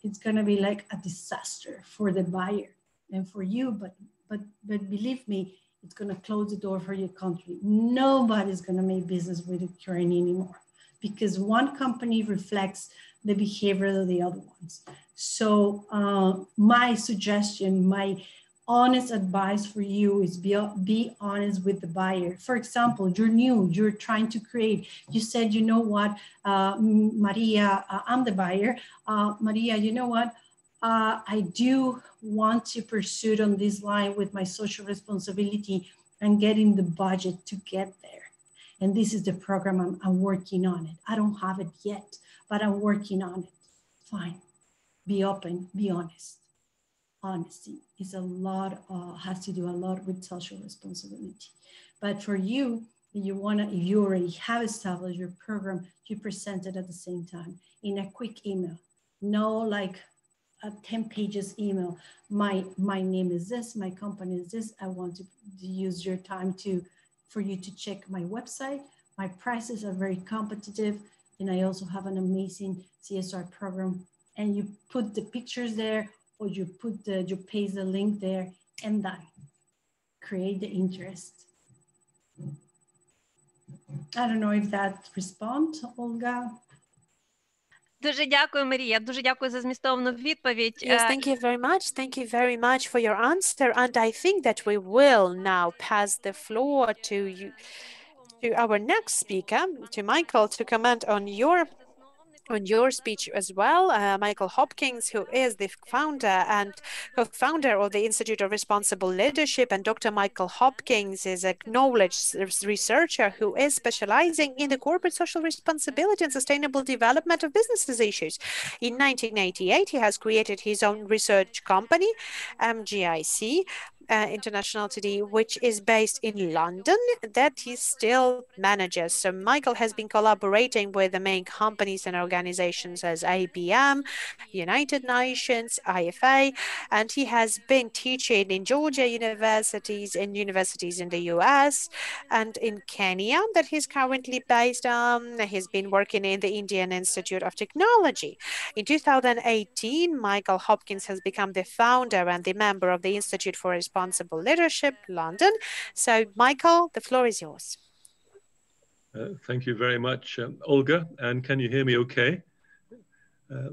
It's gonna be like a disaster for the buyer and for you, but but but believe me, it's going to close the door for your country. Nobody's going to make business with Ukraine anymore because one company reflects the behavior of the other ones. So uh, my suggestion, my honest advice for you is be, be honest with the buyer. For example, you're new, you're trying to create. You said, you know what, uh, Maria, uh, I'm the buyer. Uh, Maria, you know what, uh, I do want to pursue on this line with my social responsibility and getting the budget to get there. And this is the program I'm, I'm working on it. I don't have it yet, but I'm working on it. Fine. Be open, be honest. Honesty is a lot, uh, has to do a lot with social responsibility. But for you, you want to, if you already have established your program, you present it at the same time in a quick email. No like a 10 pages email. My, my name is this, my company is this. I want to, use your time to, for you to check my website. My prices are very competitive. And I also have an amazing CSR program. And you put the pictures there or you put the, you paste the link there and that create the interest. I don't know if that responds, Olga. Дуже дякую, Марія. Дуже дякую за змістовну відповідь. Yes, thank you very much. Thank you very much for your answer. And I think that we will now pass the floor to you, to our next speaker, to Michael, to comment on your on your speech as well, uh, Michael Hopkins, who is the founder and co-founder of the Institute of Responsible Leadership, and Dr. Michael Hopkins is a acknowledged researcher who is specializing in the corporate social responsibility and sustainable development of businesses issues. In 1988, he has created his own research company, MGIC, uh, International today, which is based in London, that he still manages. So Michael has been collaborating with the main companies and organizations as IBM, United Nations, IFA, and he has been teaching in Georgia universities, in universities in the US, and in Kenya, that he's currently based on. He's been working in the Indian Institute of Technology. In 2018, Michael Hopkins has become the founder and the member of the Institute for Responsible Leadership, London. So, Michael, the floor is yours. Uh, thank you very much, um, Olga. And can you hear me okay? Uh,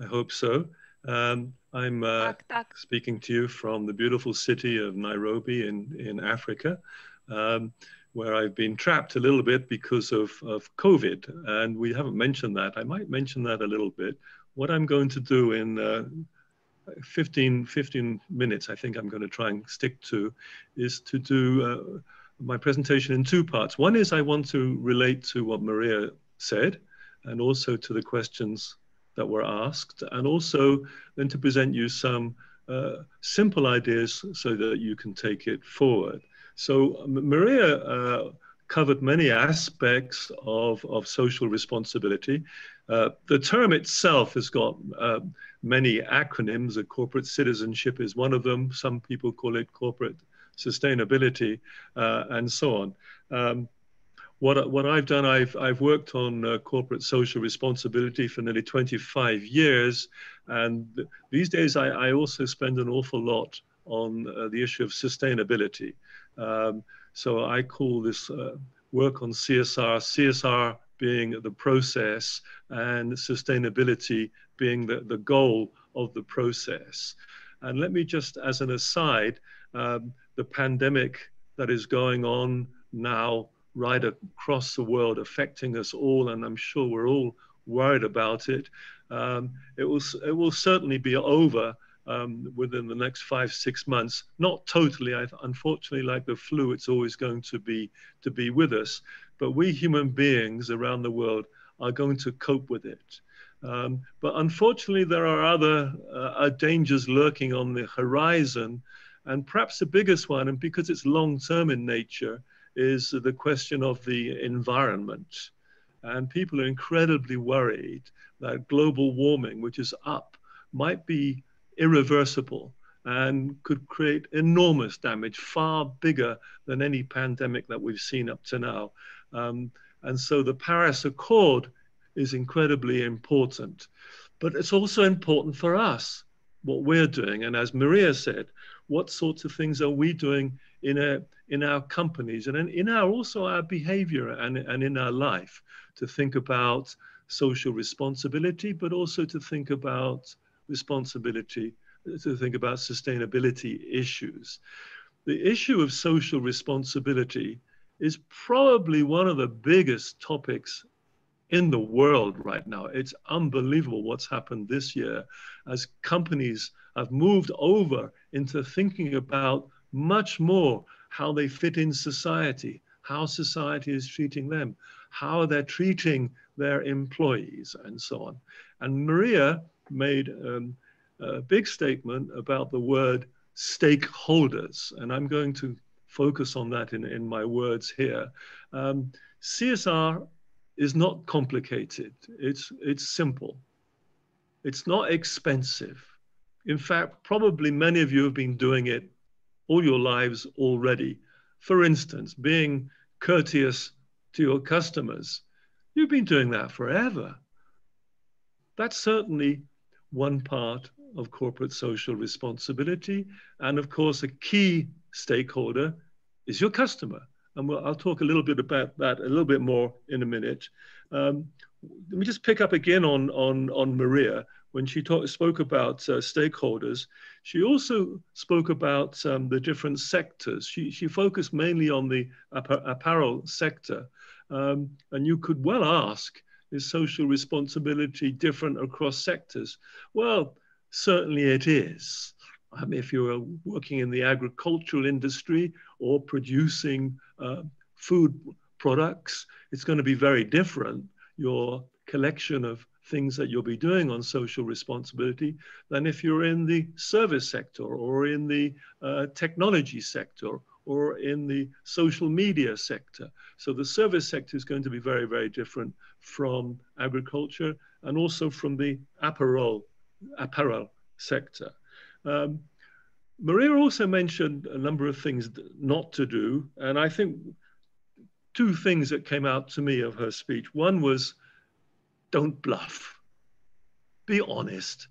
I hope so. Um, I'm uh, speaking to you from the beautiful city of Nairobi in, in Africa, um, where I've been trapped a little bit because of, of COVID. And we haven't mentioned that. I might mention that a little bit. What I'm going to do in uh, 15, 15 minutes, I think I'm going to try and stick to, is to do uh, my presentation in two parts. One is I want to relate to what Maria said and also to the questions that were asked, and also then to present you some uh, simple ideas so that you can take it forward. So Maria uh, covered many aspects of, of social responsibility. Uh, the term itself has got uh, many acronyms. A corporate citizenship is one of them. Some people call it corporate sustainability, uh, and so on. Um, what, what I've done, I've, I've worked on uh, corporate social responsibility for nearly 25 years. And these days, I, I also spend an awful lot on uh, the issue of sustainability. Um, so I call this uh, work on CSR, CSR being the process and sustainability being the, the goal of the process. And let me just, as an aside, um, the pandemic that is going on now right across the world, affecting us all, and I'm sure we're all worried about it. Um, it will it will certainly be over um, within the next five six months. Not totally, I, unfortunately, like the flu, it's always going to be to be with us. But we human beings around the world are going to cope with it. Um, but unfortunately, there are other uh, dangers lurking on the horizon, and perhaps the biggest one, and because it's long term in nature, is the question of the environment. And people are incredibly worried that global warming, which is up, might be irreversible and could create enormous damage, far bigger than any pandemic that we've seen up to now. Um, and so the Paris Accord is incredibly important. But it's also important for us, what we're doing. And as Maria said, what sorts of things are we doing in a in our companies and in, in our also our behavior and, and in our life to think about social responsibility, but also to think about responsibility, to think about sustainability issues. The issue of social responsibility is probably one of the biggest topics in the world right now. It's unbelievable what's happened this year as companies have moved over into thinking about much more how they fit in society, how society is treating them, how they're treating their employees, and so on. And Maria made um, a big statement about the word stakeholders, and I'm going to focus on that in, in my words here. Um, CSR is not complicated, it's, it's simple. It's not expensive. In fact, probably many of you have been doing it all your lives already. For instance, being courteous to your customers. You've been doing that forever. That's certainly one part of corporate social responsibility. And of course, a key stakeholder is your customer. And we'll, I'll talk a little bit about that a little bit more in a minute. Um, let me just pick up again on, on, on Maria when she talk, spoke about uh, stakeholders, she also spoke about um, the different sectors. She, she focused mainly on the apparel sector. Um, and you could well ask, is social responsibility different across sectors? Well, certainly it is. Mean, if you're working in the agricultural industry or producing uh, food products, it's going to be very different. Your collection of things that you'll be doing on social responsibility than if you're in the service sector or in the uh, technology sector or in the social media sector. So the service sector is going to be very, very different from agriculture and also from the apparel, apparel sector. Um, Maria also mentioned a number of things not to do, and I think two things that came out to me of her speech. One was don't bluff. Be honest.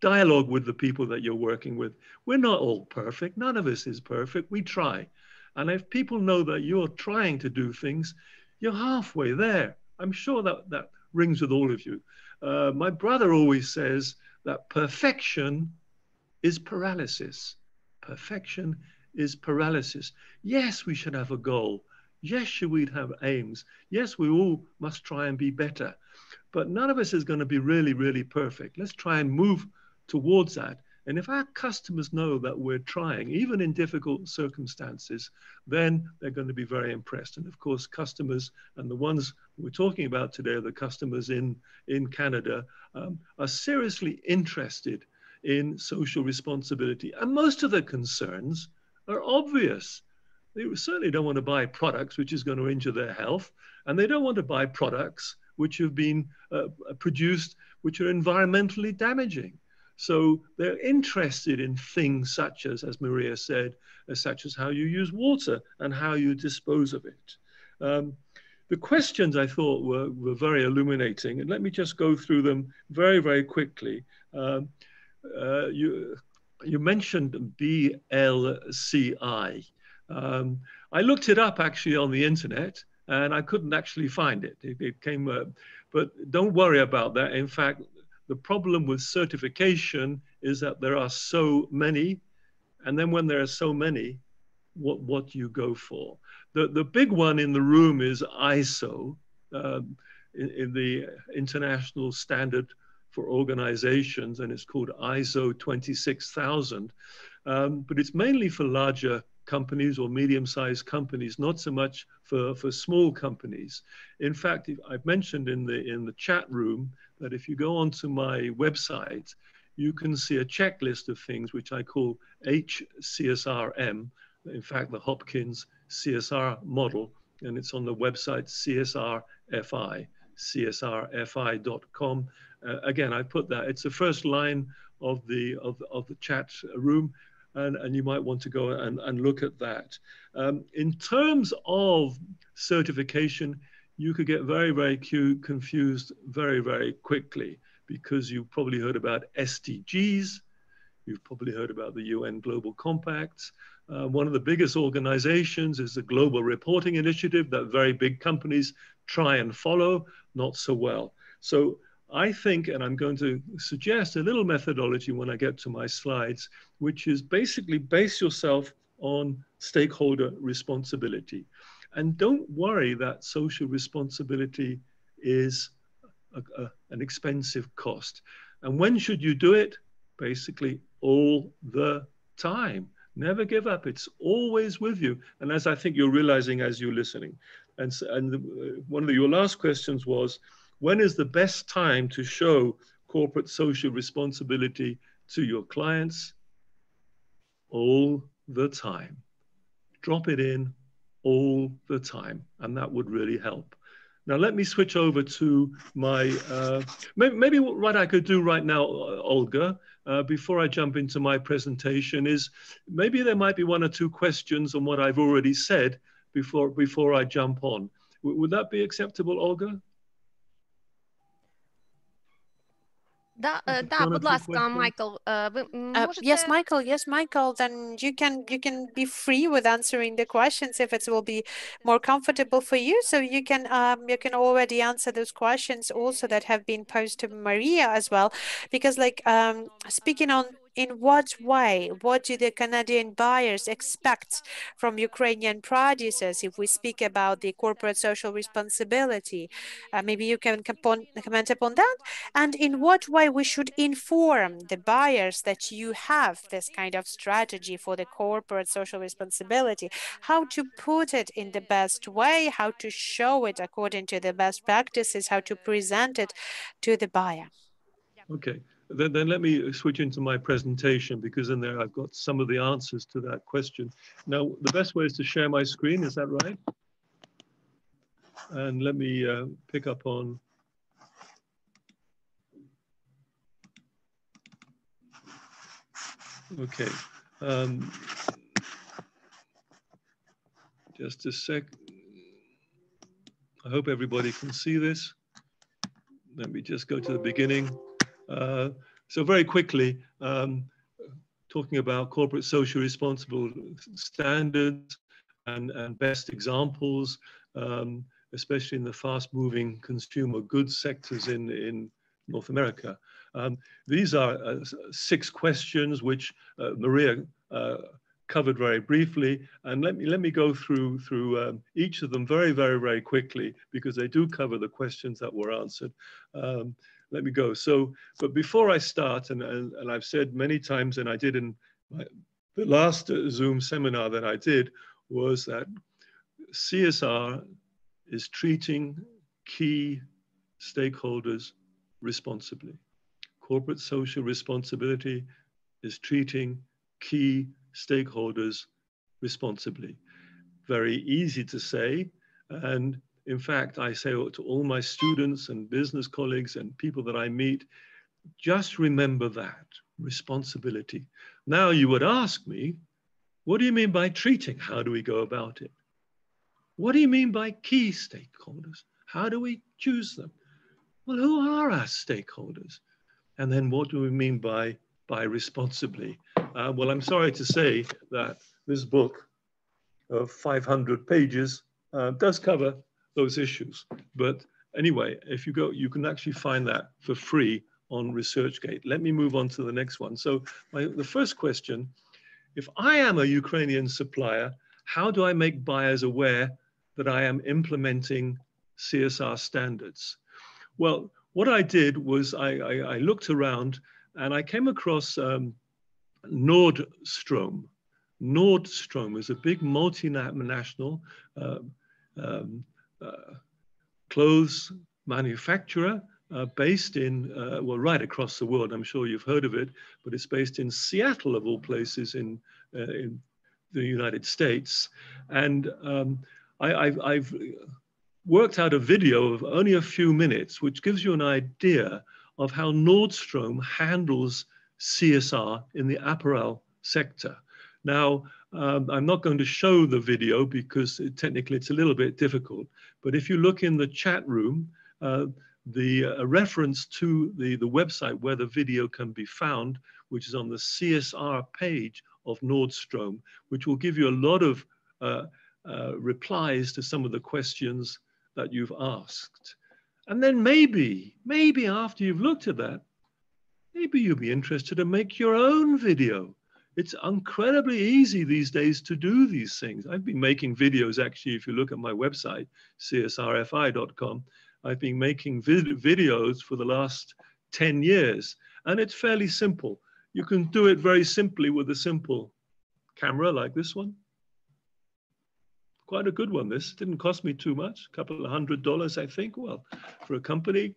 Dialogue with the people that you're working with. We're not all perfect. None of us is perfect. We try. And if people know that you're trying to do things, you're halfway there. I'm sure that that rings with all of you. Uh, my brother always says that perfection is paralysis. Perfection is paralysis. Yes, we should have a goal. Yes, should we have aims. Yes, we all must try and be better. But none of us is going to be really, really perfect. Let's try and move towards that. And if our customers know that we're trying, even in difficult circumstances, then they're going to be very impressed. And of course, customers and the ones we're talking about today, the customers in, in Canada, um, are seriously interested in social responsibility. And most of the concerns are obvious. they certainly don't want to buy products which is going to injure their health, and they don't want to buy products which have been uh, produced which are environmentally damaging. So they're interested in things such as, as Maria said, as such as how you use water and how you dispose of it. Um, the questions I thought were, were very illuminating, and let me just go through them very, very quickly. Um, uh, you, you mentioned BLCI. Um, I looked it up actually on the internet, and I couldn't actually find it. It, it came, uh, but don't worry about that. In fact, the problem with certification is that there are so many, and then when there are so many, what what you go for? The the big one in the room is ISO, um, in, in the International Standard for Organizations, and it's called ISO 26000. Um, but it's mainly for larger companies or medium-sized companies, not so much for, for small companies. In fact, I've mentioned in the in the chat room that if you go onto my website, you can see a checklist of things which I call HCSRM, in fact, the Hopkins CSR model, and it's on the website CSRFI, csrfi.com. Uh, again, I put that, it's the first line of the, of, of the chat room, and, and you might want to go and, and look at that. Um, in terms of certification, you could get very, very confused very, very quickly because you've probably heard about SDGs, you've probably heard about the UN Global Compacts. Uh, one of the biggest organizations is the Global Reporting Initiative that very big companies try and follow, not so well. So I think, and I'm going to suggest a little methodology when I get to my slides, which is basically base yourself on stakeholder responsibility. And don't worry that social responsibility is a, a, an expensive cost. And when should you do it? Basically, all the time. Never give up. It's always with you. And as I think you're realizing as you're listening. And, and the, uh, one of the, your last questions was, when is the best time to show corporate social responsibility to your clients? All the time. Drop it in all the time, and that would really help. Now let me switch over to my, uh, maybe, maybe, what I could do right now, uh, Olga, uh, before I jump into my presentation is maybe there might be one or two questions on what I've already said before, before I jump on. W would that be acceptable, Olga? Да, е, да, будь ласка, Майкл, е, ви Uh, yes, Michael. Yes, Michael. Then you can you can be free with answering the questions if it will be more comfortable for you. So you can um you can already answer those questions also that have been posed to Maria as well, because like um speaking on in what way? What do the Canadian buyers expect from Ukrainian producers if we speak about the corporate social responsibility? Uh, maybe you can comment upon that. And in what way we should inform the buyers that you have this kind of strategy for the corporate social responsibility, how to put it in the best way, how to show it according to the best practices, how to present it to the buyer. Okay. Then, then let me switch into my presentation because in there I've got some of the answers to that question. Now, the best way is to share my screen, is that right? And let me uh, pick up on Okay. Um, just a sec. I hope everybody can see this. Let me just go to the beginning. Uh, so very quickly, um, talking about corporate social responsible standards and, and best examples, um, especially in the fast moving consumer goods sectors in, in North America. Um, these are uh, six questions which uh, Maria uh, covered very briefly, and let me let me go through through um, each of them very very very quickly because they do cover the questions that were answered. Um, let me go. So, but before I start, and, and, and I've said many times, and I did in my, the last Zoom seminar that I did, was that CSR is treating key stakeholders responsibly. Corporate social responsibility is treating key stakeholders responsibly. very easy to say. And in fact, I say to all my students and business colleagues and people that I meet, just remember that responsibility. Now you would ask me, what do you mean by treating? How do we go about it? What do you mean by key stakeholders? How do we choose them? Well, who are our stakeholders? And then what do we mean by, by responsibly? Uh, well, I'm sorry to say that this book of 500 pages uh, does cover those issues. But anyway, if you go, you can actually find that for free on ResearchGate. Let me move on to the next one. So my, the first question, if I am a Ukrainian supplier, how do I make buyers aware that I am implementing CSR standards? Well, what I did was I, I, I looked around and I came across um, Nordstrom. Nordstrom is a big multinational uh, um, clothes manufacturer uh, based in, uh, well, right across the world. I'm sure you've heard of it, but it's based in Seattle, of all places, in, uh, in the United States. And um, I, have worked out a video of only a few minutes, which gives you an idea of how Nordstrom handles CSR in the apparel sector. Now, um, I'm not going to show the video because it, technically it's a little bit difficult, but if you look in the chat room, uh, the uh, reference to the, the website where the video can be found, which is on the CSR page of Nordstrom, which will give you a lot of uh, uh, replies to some of the questions that you've asked. And then maybe, maybe after you've looked at that, maybe you'll be interested to make your own video. It's incredibly easy these days to do these things. I've been making videos, actually, if you look at my website, csrfi.com, I've been making vid videos for the last 10 years, and it's fairly simple. You can do it very simply with a simple camera like this one quite a good one. This didn't cost me too much, a couple of hundred dollars, I think. Well, for a company,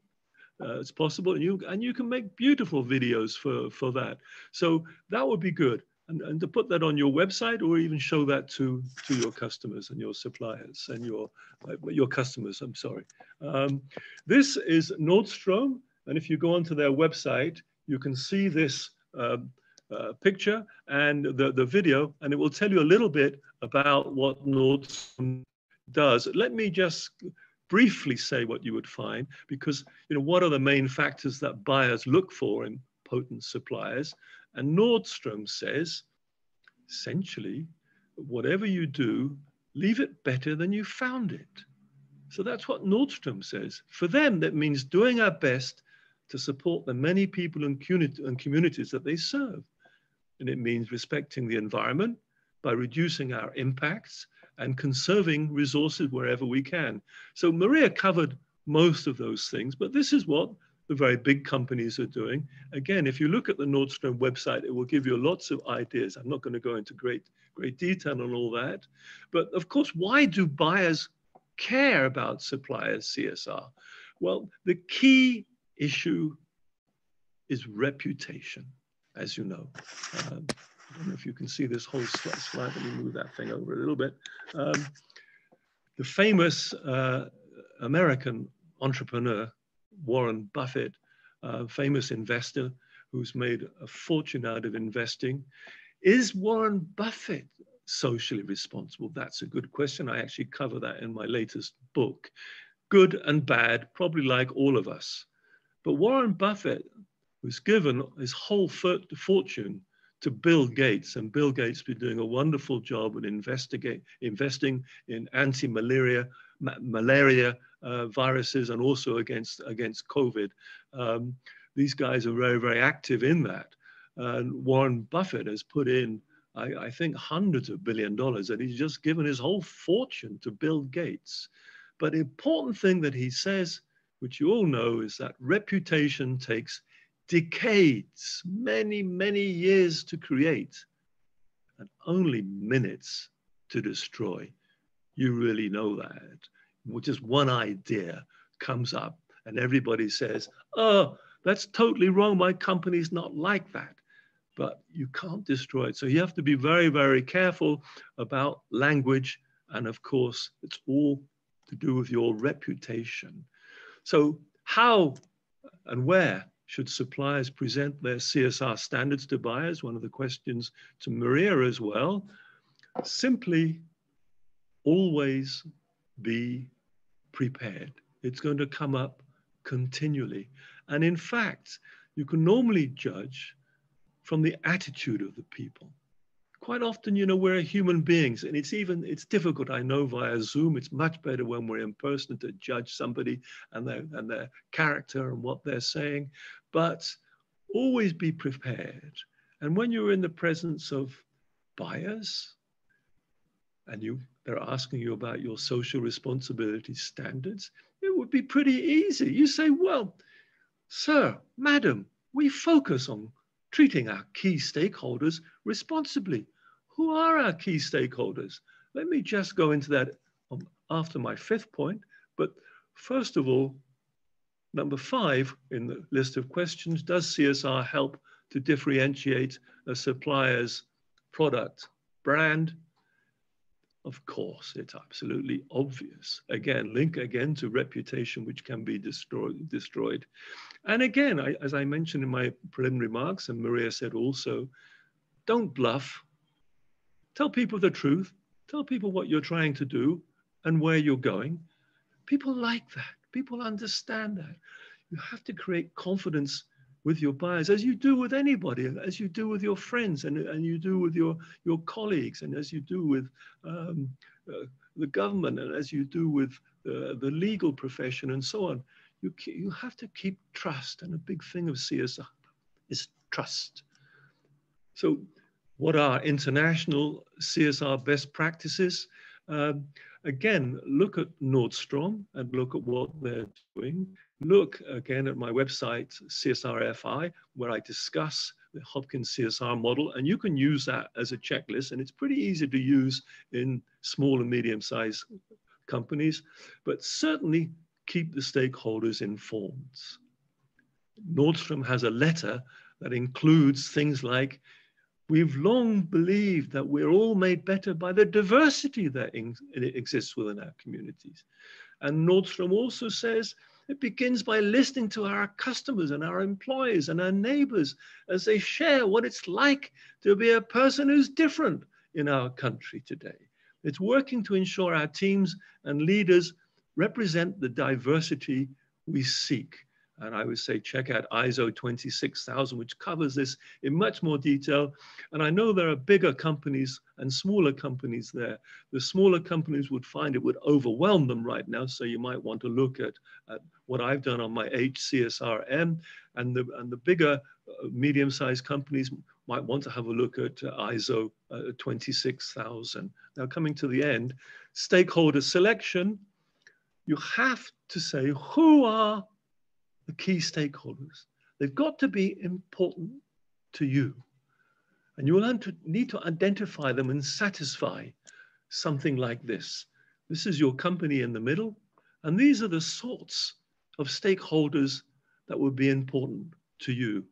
uh, it's possible, and you and you can make beautiful videos for for that. So that would be good, and and to put that on your website or even show that to to your customers and your suppliers and your uh, your customers. I'm sorry. Um, this is Nordstrom, and if you go onto their website, you can see this. Um, uh, picture and the, the video, and it will tell you a little bit about what Nordstrom does. Let me just briefly say what you would find, because you know what are the main factors that buyers look for in potent suppliers? And Nordstrom says, essentially, whatever you do, leave it better than you found it. So that's what Nordstrom says. For them, that means doing our best to support the many people and communities that they serve and it means respecting the environment by reducing our impacts and conserving resources wherever we can. So Maria covered most of those things, but this is what the very big companies are doing. Again, if you look at the Nordstrom website, it will give you lots of ideas. I'm not going to go into great, great detail on all that. But of course, why do buyers care about suppliers CSR? Well, the key issue is reputation as you know. Um, if you can see this whole slide. Let me move that thing over a little bit. Um, the famous uh, American entrepreneur, Warren Buffett, uh, famous investor who's made a fortune out of investing. Is Warren Buffett socially responsible? That's a good question. I actually cover that in my latest book. Good and bad, probably like all of us. But Warren Buffett was given his whole fortune to Bill Gates, and Bill Gates has been doing a wonderful job in investigate, investing in anti-malaria ma malaria uh, viruses and also against against COVID. Um, these guys are very very active in that. And Warren Buffett has put in, I, I think, hundreds of billion dollars, and he's just given his whole fortune to Bill Gates. But the important thing that he says, which you all know, is that reputation takes decades, many, many years to create, and only minutes to destroy. You really know that. Just one idea comes up, and everybody says, Oh, that's totally wrong. My company's not like that. But you can't destroy it. So you have to be very, very careful about language And of course, it's all to do with your reputation. So how and where should suppliers present their CSR standards to buyers? One of the questions to Maria as well. Simply always be prepared. It's going to come up continually. And in fact, you can normally judge from the attitude of the people. Quite often, you know, we're human beings, and it's even it's difficult. I know via Zoom, it's much better when we're in person to judge somebody and their and their character and what they're saying. But always be prepared. And when you're in the presence of buyers, and you they're asking you about your social responsibility standards, it would be pretty easy. You say, well, sir, madam, we focus on treating our key stakeholders responsibly. Who are our key stakeholders? Let me just go into that um, after my fifth point. But first of all, number five in the list of questions, does CSR help to differentiate a supplier's product, brand, of course, it's absolutely obvious. Again, link again to reputation, which can be destroyed. destroyed. And again, I, as I mentioned in my preliminary remarks, and Maria said also, don't bluff. Tell people the truth. Tell people what you're trying to do and where you're going. People like that. People understand that. You have to create confidence with your buyers, as you do with anybody, as you do with your friends, and, and you do with your, your colleagues, and as you do with um, uh, the government, and as you do with uh, the legal profession, and so on. You, you have to keep trust, and a big thing of CSR is trust. So, what are international CSR best practices? Um, again, look at Nordstrom and look at what they're doing look again at my website, CSRFI, where I discuss the Hopkins CSR model, and you can use that as a checklist, and it's pretty easy to use in small and medium-sized companies, but certainly keep the stakeholders informed. Nordstrom has a letter that includes things like, we've long believed that we're all made better by the diversity that exists within our communities. And Nordstrom also says it begins by listening to our customers and our employees and our neighbors as they share what it's like to be a person who's different in our country today. It's working to ensure our teams and leaders represent the diversity we seek. And I would say check out ISO 26000, which covers this in much more detail. And I know there are bigger companies and smaller companies there. The smaller companies would find it would overwhelm them right now. So you might want to look at, at what I've done on my HCSRM. And the, and the bigger uh, medium-sized companies might want to have a look at uh, ISO uh, 26000. Now coming to the end, stakeholder selection, you have to say who are the key stakeholders. They've got to be important to you. And you will need to identify them and satisfy something like this. This is your company in the middle, and these are the sorts of stakeholders that would be important to you.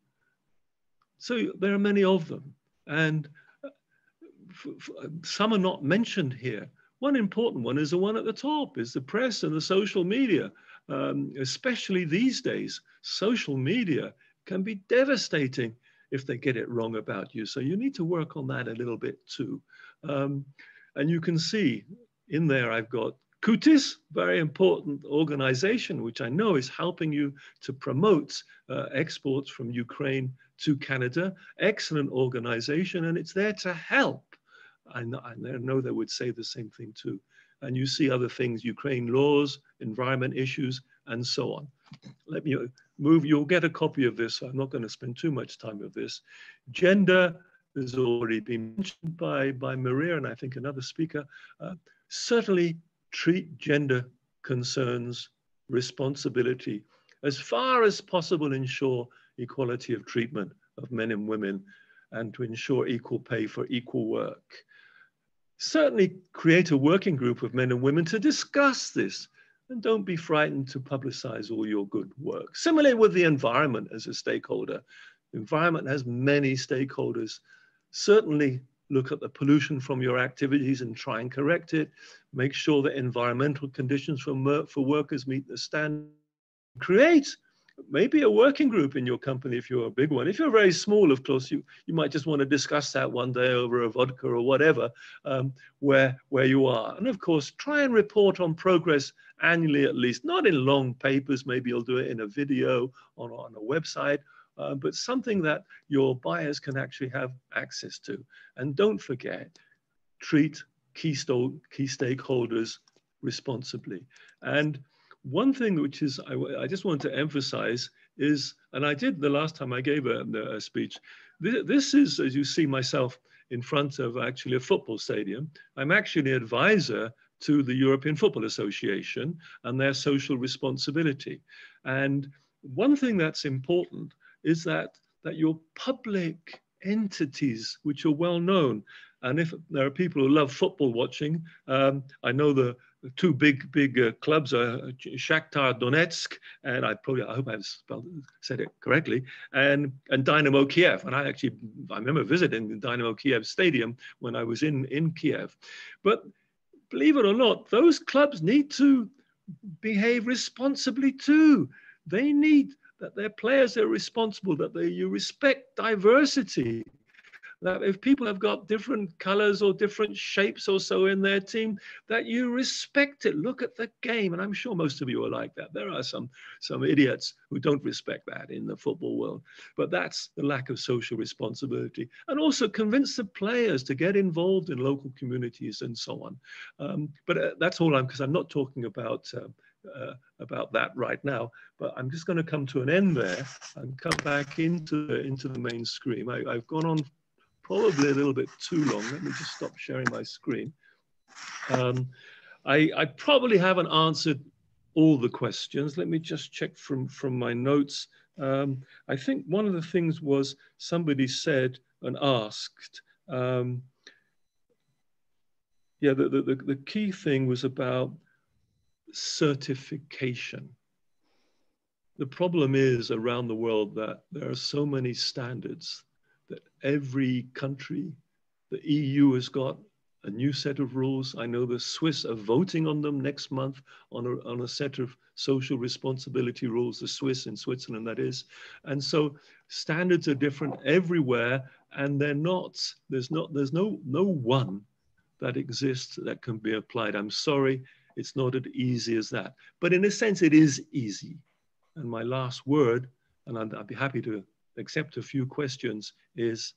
So there are many of them, and some are not mentioned here. One important one is the one at the top, is the press and the social media um, especially these days, social media can be devastating if they get it wrong about you. So you need to work on that a little bit too. Um, and you can see in there, I've got CUTIS, very important organization, which I know is helping you to promote uh, exports from Ukraine to Canada. Excellent organization, and it's there to help. I know, I know they would say the same thing too and you see other things, Ukraine laws, environment issues, and so on. Let me move, you'll get a copy of this. I'm not going to spend too much time with this. Gender has already been mentioned by, by Maria and I think another speaker. Uh, certainly treat gender concerns, responsibility, as far as possible ensure equality of treatment of men and women and to ensure equal pay for equal work certainly create a working group of men and women to discuss this. And don't be frightened to publicize all your good work. Similarly with the environment as a stakeholder. The environment has many stakeholders. Certainly look at the pollution from your activities and try and correct it. Make sure that environmental conditions for, for workers meet the standard. Create maybe a working group in your company if you're a big one. If you're very small, of course, you, you might just want to discuss that one day over a vodka or whatever, um, where, where you are. And of course, try and report on progress annually at least, not in long papers, maybe you'll do it in a video on, on a website, uh, but something that your buyers can actually have access to. And don't forget, treat key, key stakeholders responsibly. And one thing which is, I, I, just want to emphasize is, and I did the last time I gave a, a speech, this, this, is, as you see myself in front of actually a football stadium. I'm actually an advisor to the European Football Association and their social responsibility. And one thing that's important is that, that your public entities, which are well known, and if there are people who love football watching, um, I know the, the, two big, big uh, clubs are Shakhtar Donetsk, and I probably, I hope I've spelled, said it correctly, and, and Dynamo Kiev. And I actually, I remember visiting the Dynamo Kiev stadium when I was in, in Kiev. But believe it or not, those clubs need to behave responsibly too. They need that their players are responsible, that they, you respect diversity, that if people have got different colors or different shapes or so in their team, that you respect it. Look at the game. And I'm sure most of you are like that. There are some, some idiots who don't respect that in the football world. But that's the lack of social responsibility. And also convince the players to get involved in local communities and so on. Um, but uh, that's all I'm, because I'm not talking about. Uh, uh, about that right now, but I'm just going to come to an end there and come back into the, into the main screen. I, have gone on probably a little bit too long. Let me just stop sharing my screen. Um, I, I, probably haven't answered all the questions. Let me just check from, from my notes. Um, I think one of the things was somebody said and asked, um, yeah, the, the, the key thing was about certification. The problem is around the world that there are so many standards that every country, the EU has got a new set of rules. I know the Swiss are voting on them next month on a, on a set of social responsibility rules, the Swiss in Switzerland, that is. And so standards are different everywhere and they're not, there's not, there's no, no one that exists that can be applied. I'm sorry, it's not as easy as that. But in a sense, it is easy. And my last word, and I'd, I'd be happy to accept a few questions is,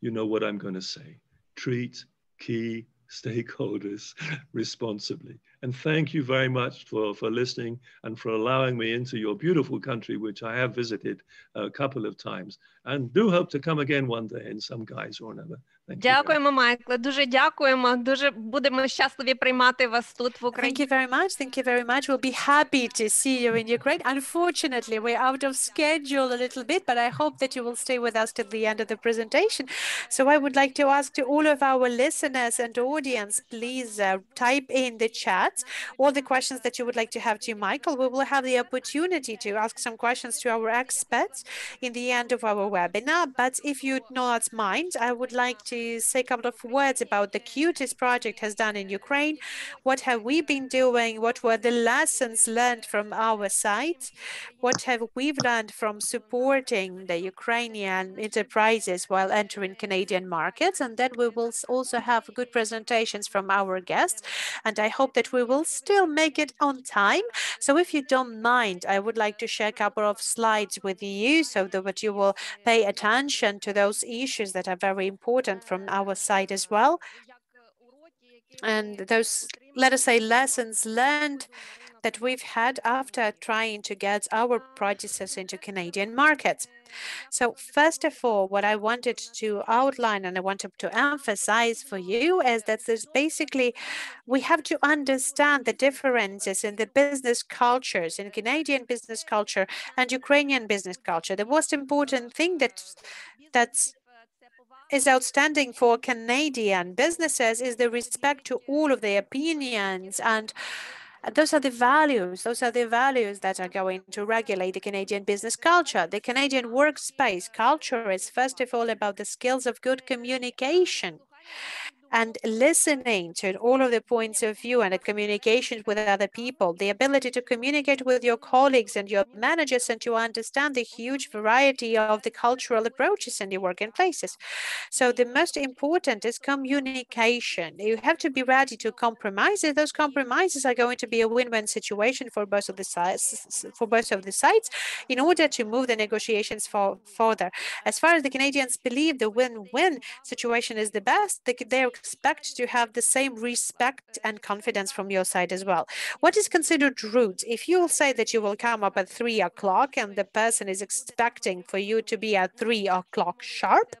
you know what I'm going to say. Treat key stakeholders responsibly. And thank you very much for, for listening and for allowing me into your beautiful country, which I have visited a couple of times. And do hope to come again one day in some guise or another. Дякуємо, Майкле. Дуже дякуємо. Дуже будемо щасливі приймати вас тут в Україні. Thank you very much. Thank you very much. We'll be happy to see you in Ukraine. Unfortunately, we're out of schedule a little bit, but I hope that you will stay with us till the end of the presentation. So I would like to ask to all of our listeners and audience, please uh, type in the chat all the questions that you would like to have to Michael. We will have the opportunity to ask some questions to our experts in the end of our webinar. But if you do not mind, I would like to say a couple of words about the CUTIS project has done in Ukraine. What have we been doing? What were the lessons learned from our side? What have we learned from supporting the Ukrainian enterprises while entering Canadian markets? And then we will also have good presentations from our guests. And I hope that we will still make it on time. So if you don't mind, I would like to share a couple of slides with you so that you will pay attention to those issues that are very important from our side as well. And those, let us say, lessons learned that we've had after trying to get our producers into Canadian markets. So first of all, what I wanted to outline and I wanted to emphasize for you is that there's basically, we have to understand the differences in the business cultures, in Canadian business culture and Ukrainian business culture. The most important thing that that's is outstanding for Canadian businesses is the respect to all of their opinions and those are the values. Those are the values that are going to regulate the Canadian business culture. The Canadian workspace culture is first of all about the skills of good communication and listening to all of the points of view and the communication with other people, the ability to communicate with your colleagues and your managers and to understand the huge variety of the cultural approaches in the working places. So the most important is communication. You have to be ready to compromise. Those compromises are going to be a win-win situation for both of the sides for both of the sides in order to move the negotiations for further. As far as the Canadians believe the win-win situation is the best, they, they're expect to have the same respect and confidence from your side as well. What is considered rude? If you will say that you will come up at three o'clock and the person is expecting for you to be at three o'clock sharp,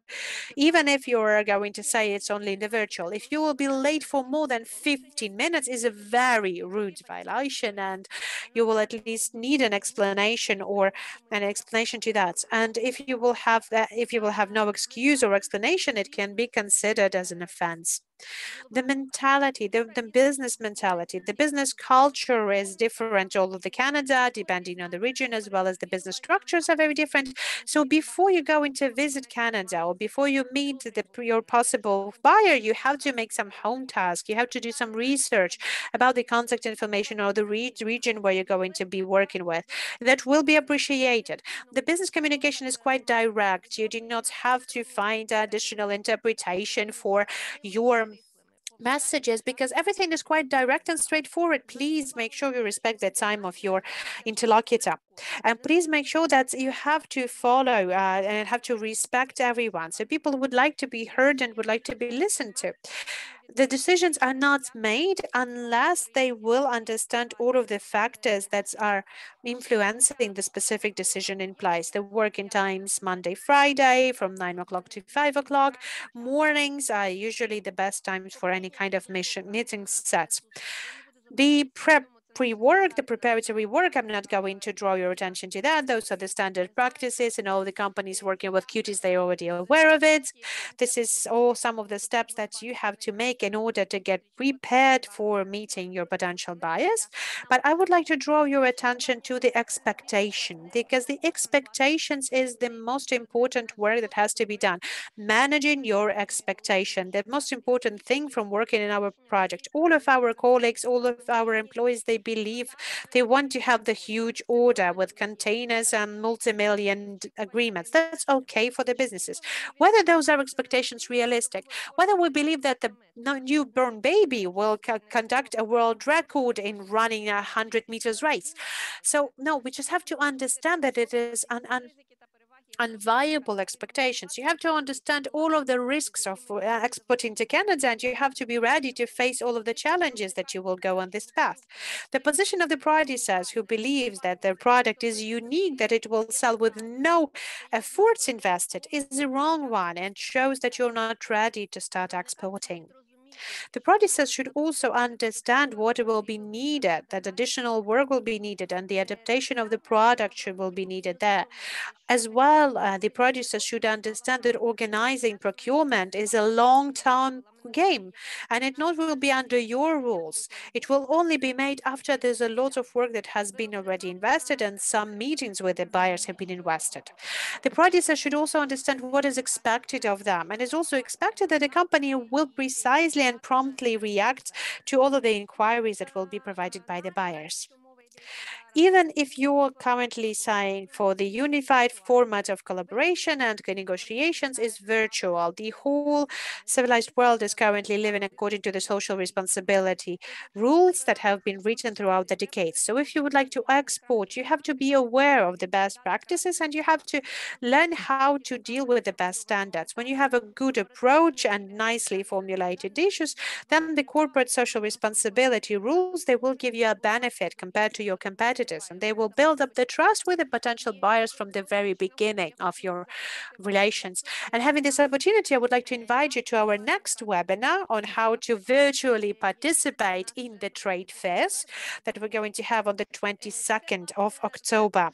even if you're going to say it's only in the virtual, if you will be late for more than 15 minutes is a very rude violation and you will at least need an explanation or an explanation to that. And if you will have that, if you will have no excuse or explanation, it can be considered as an offense it's the mentality, the, the business mentality, the business culture is different all over Canada, depending on the region, as well as the business structures are very different. So before you go into visit Canada or before you meet the, your possible buyer, you have to make some home task. You have to do some research about the contact information or the re region where you're going to be working with. That will be appreciated. The business communication is quite direct. You do not have to find additional interpretation for your messages because everything is quite direct and straightforward. Please make sure you respect the time of your interlocutor. And please make sure that you have to follow uh, and have to respect everyone. So people would like to be heard and would like to be listened to the decisions are not made unless they will understand all of the factors that are influencing the specific decision in place. The working times, Monday, Friday, from 9 o'clock to 5 o'clock. Mornings are usually the best times for any kind of mission meeting sets. The prep pre-work, the preparatory work, I'm not going to draw your attention to that. Those are the standard practices and all the companies working with CUTIS, they're already aware of it. This is all some of the steps that you have to make in order to get prepared for meeting your potential buyers. But I would like to draw your attention to the expectation because the expectations is the most important work that has to be done. Managing your expectation, the most important thing from working in our project. All of our colleagues, all of our employees, they believe they want to have the huge order with containers and multi-million agreements. That's okay for the businesses. Whether those are expectations realistic, whether we believe that the newborn baby will conduct a world record in running a 100 meters race. So no, we just have to understand that it is an, an unviable expectations. You have to understand all of the risks of uh, exporting to Canada and you have to be ready to face all of the challenges that you will go on this path. The position of the producers who believes that their product is unique, that it will sell with no efforts invested is the wrong one and shows that you're not ready to start exporting. The producers should also understand what will be needed, that additional work will be needed, and the adaptation of the product should, will be needed there. As well, uh, the producers should understand that organizing procurement is a long-term game and it not will be under your rules. It will only be made after there's a lot of work that has been already invested and some meetings with the buyers have been invested. The producer should also understand what is expected of them and it's also expected that the company will precisely and promptly react to all of the inquiries that will be provided by the buyers even if you're currently signed for the unified format of collaboration and negotiations is virtual. The whole civilized world is currently living according to the social responsibility rules that have been written throughout the decades. So if you would like to export, you have to be aware of the best practices and you have to learn how to deal with the best standards. When you have a good approach and nicely formulated issues, then the corporate social responsibility rules, they will give you a benefit compared to your competitors competitors and they will build up the trust with the potential buyers from the very beginning of your relations. And having this opportunity, I would like to invite you to our next webinar on how to virtually participate in the trade fairs that we're going to have on the 22nd of October.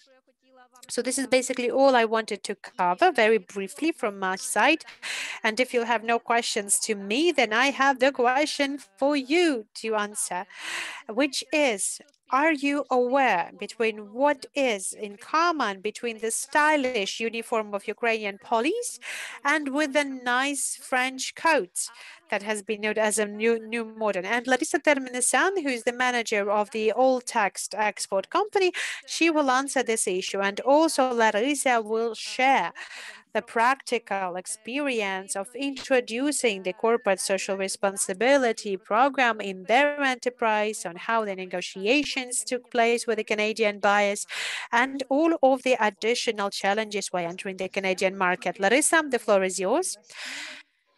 So this is basically all I wanted to cover very briefly from my side. And if you have no questions to me, then I have the question for you to answer, which is, are you aware between what is in common between the stylish uniform of Ukrainian police and with the nice French coat that has been known as a new new modern? And Larissa Terminesan, who is the manager of the All Text Export Company, she will answer this issue. And also Larissa will share the practical experience of introducing the corporate social responsibility program in their enterprise, on how the negotiations took place with the Canadian buyers, and all of the additional challenges while entering the Canadian market. Larissa, the floor is yours.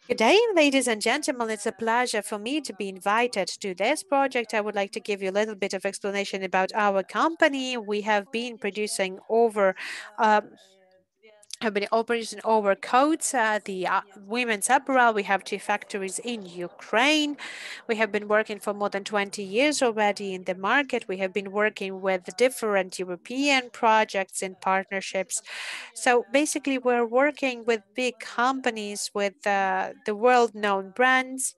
Good day, ladies and gentlemen. It's a pleasure for me to be invited to this project. I would like to give you a little bit of explanation about our company. We have been producing over um, have been operating over coats, uh, the uh, women's apparel. We have two factories in Ukraine. We have been working for more than 20 years already in the market. We have been working with different European projects and partnerships. So basically, we're working with big companies, with uh, the world-known brands,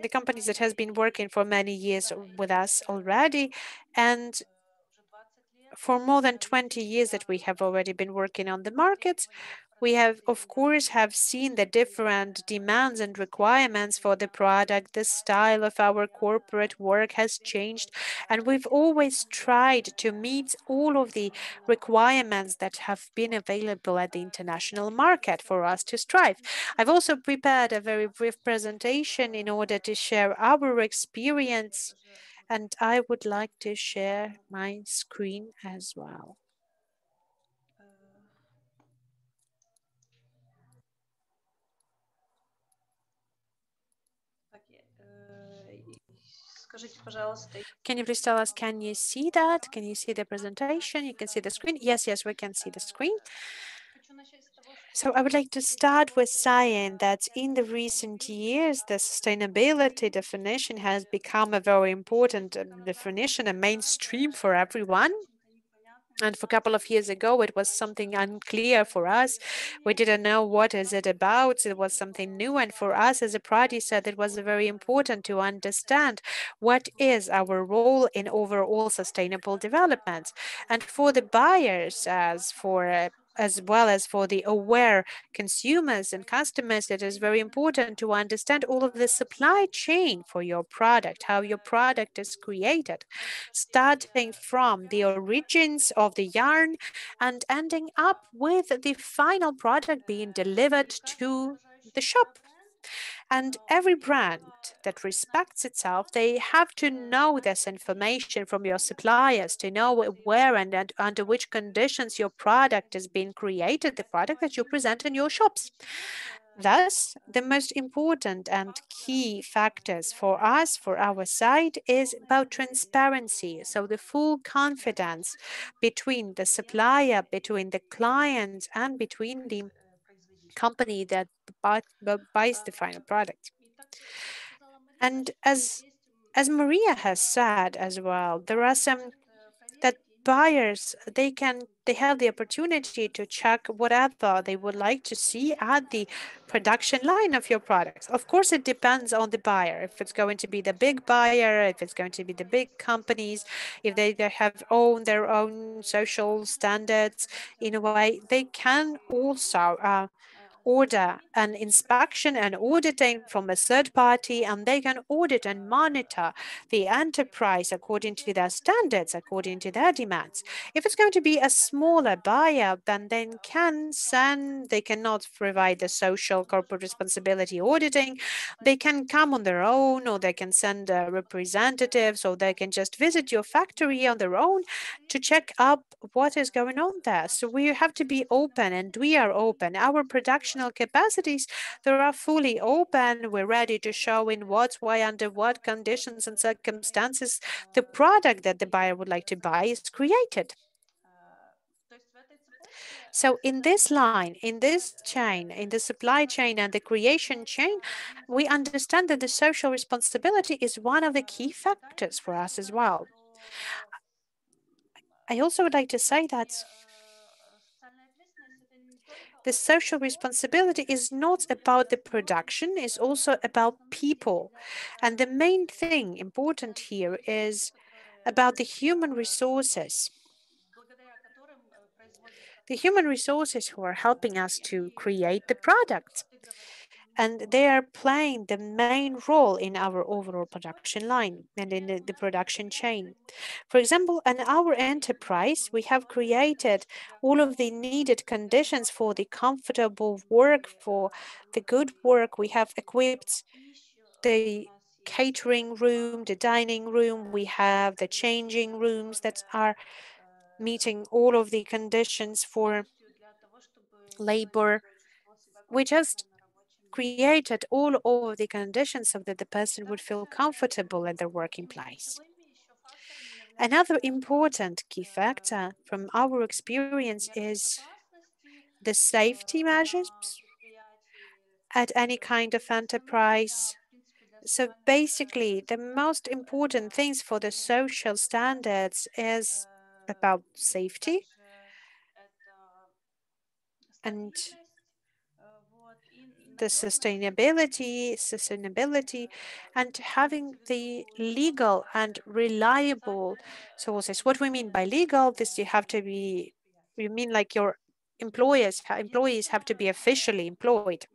the companies that has been working for many years with us already. And for more than 20 years that we have already been working on the markets, we have, of course, have seen the different demands and requirements for the product. The style of our corporate work has changed, and we've always tried to meet all of the requirements that have been available at the international market for us to strive. I've also prepared a very brief presentation in order to share our experience and I would like to share my screen as well. Can you please tell us, can you see that? Can you see the presentation? You can see the screen? Yes, yes, we can see the screen. So I would like to start with saying that in the recent years, the sustainability definition has become a very important um, definition, a mainstream for everyone. And for a couple of years ago, it was something unclear for us. We didn't know what is it about. It was something new. And for us as a producer, it was very important to understand what is our role in overall sustainable development. And for the buyers, as for uh, as well as for the aware consumers and customers, it is very important to understand all of the supply chain for your product, how your product is created, starting from the origins of the yarn and ending up with the final product being delivered to the shop. And every brand that respects itself, they have to know this information from your suppliers to know where and, and under which conditions your product is being created, the product that you present in your shops. Thus, the most important and key factors for us, for our side, is about transparency. So the full confidence between the supplier, between the client, and between the company that buys the final product. And as as Maria has said as well, there are some that buyers they can they have the opportunity to check whatever they would like to see at the production line of your products. Of course, it depends on the buyer. If it's going to be the big buyer, if it's going to be the big companies, if they, they have own their own social standards in a way, they can also uh, order an inspection and auditing from a third party, and they can audit and monitor the enterprise according to their standards, according to their demands. If it's going to be a smaller buyer, then they can send, they cannot provide the social corporate responsibility auditing. They can come on their own, or they can send uh, representatives, or they can just visit your factory on their own to check up what is going on there. So we have to be open, and we are open. Our production capacities they are fully open. We're ready to show in what way, under what conditions and circumstances the product that the buyer would like to buy is created. So in this line, in this chain, in the supply chain and the creation chain, we understand that the social responsibility is one of the key factors for us as well. I also would like to say that the social responsibility is not about the production, it's also about people. And the main thing important here is about the human resources. The human resources who are helping us to create the product. And they are playing the main role in our overall production line and in the, the production chain. For example, in our enterprise, we have created all of the needed conditions for the comfortable work, for the good work. We have equipped the catering room, the dining room, we have the changing rooms that are meeting all of the conditions for labor. We just created all of the conditions so that the person would feel comfortable at their working place. Another important key factor from our experience is the safety measures at any kind of enterprise. So basically, the most important things for the social standards is about safety and the sustainability, sustainability, and having the legal and reliable sources. What we mean by legal, this you have to be, you mean like your employers, employees have to be officially employed.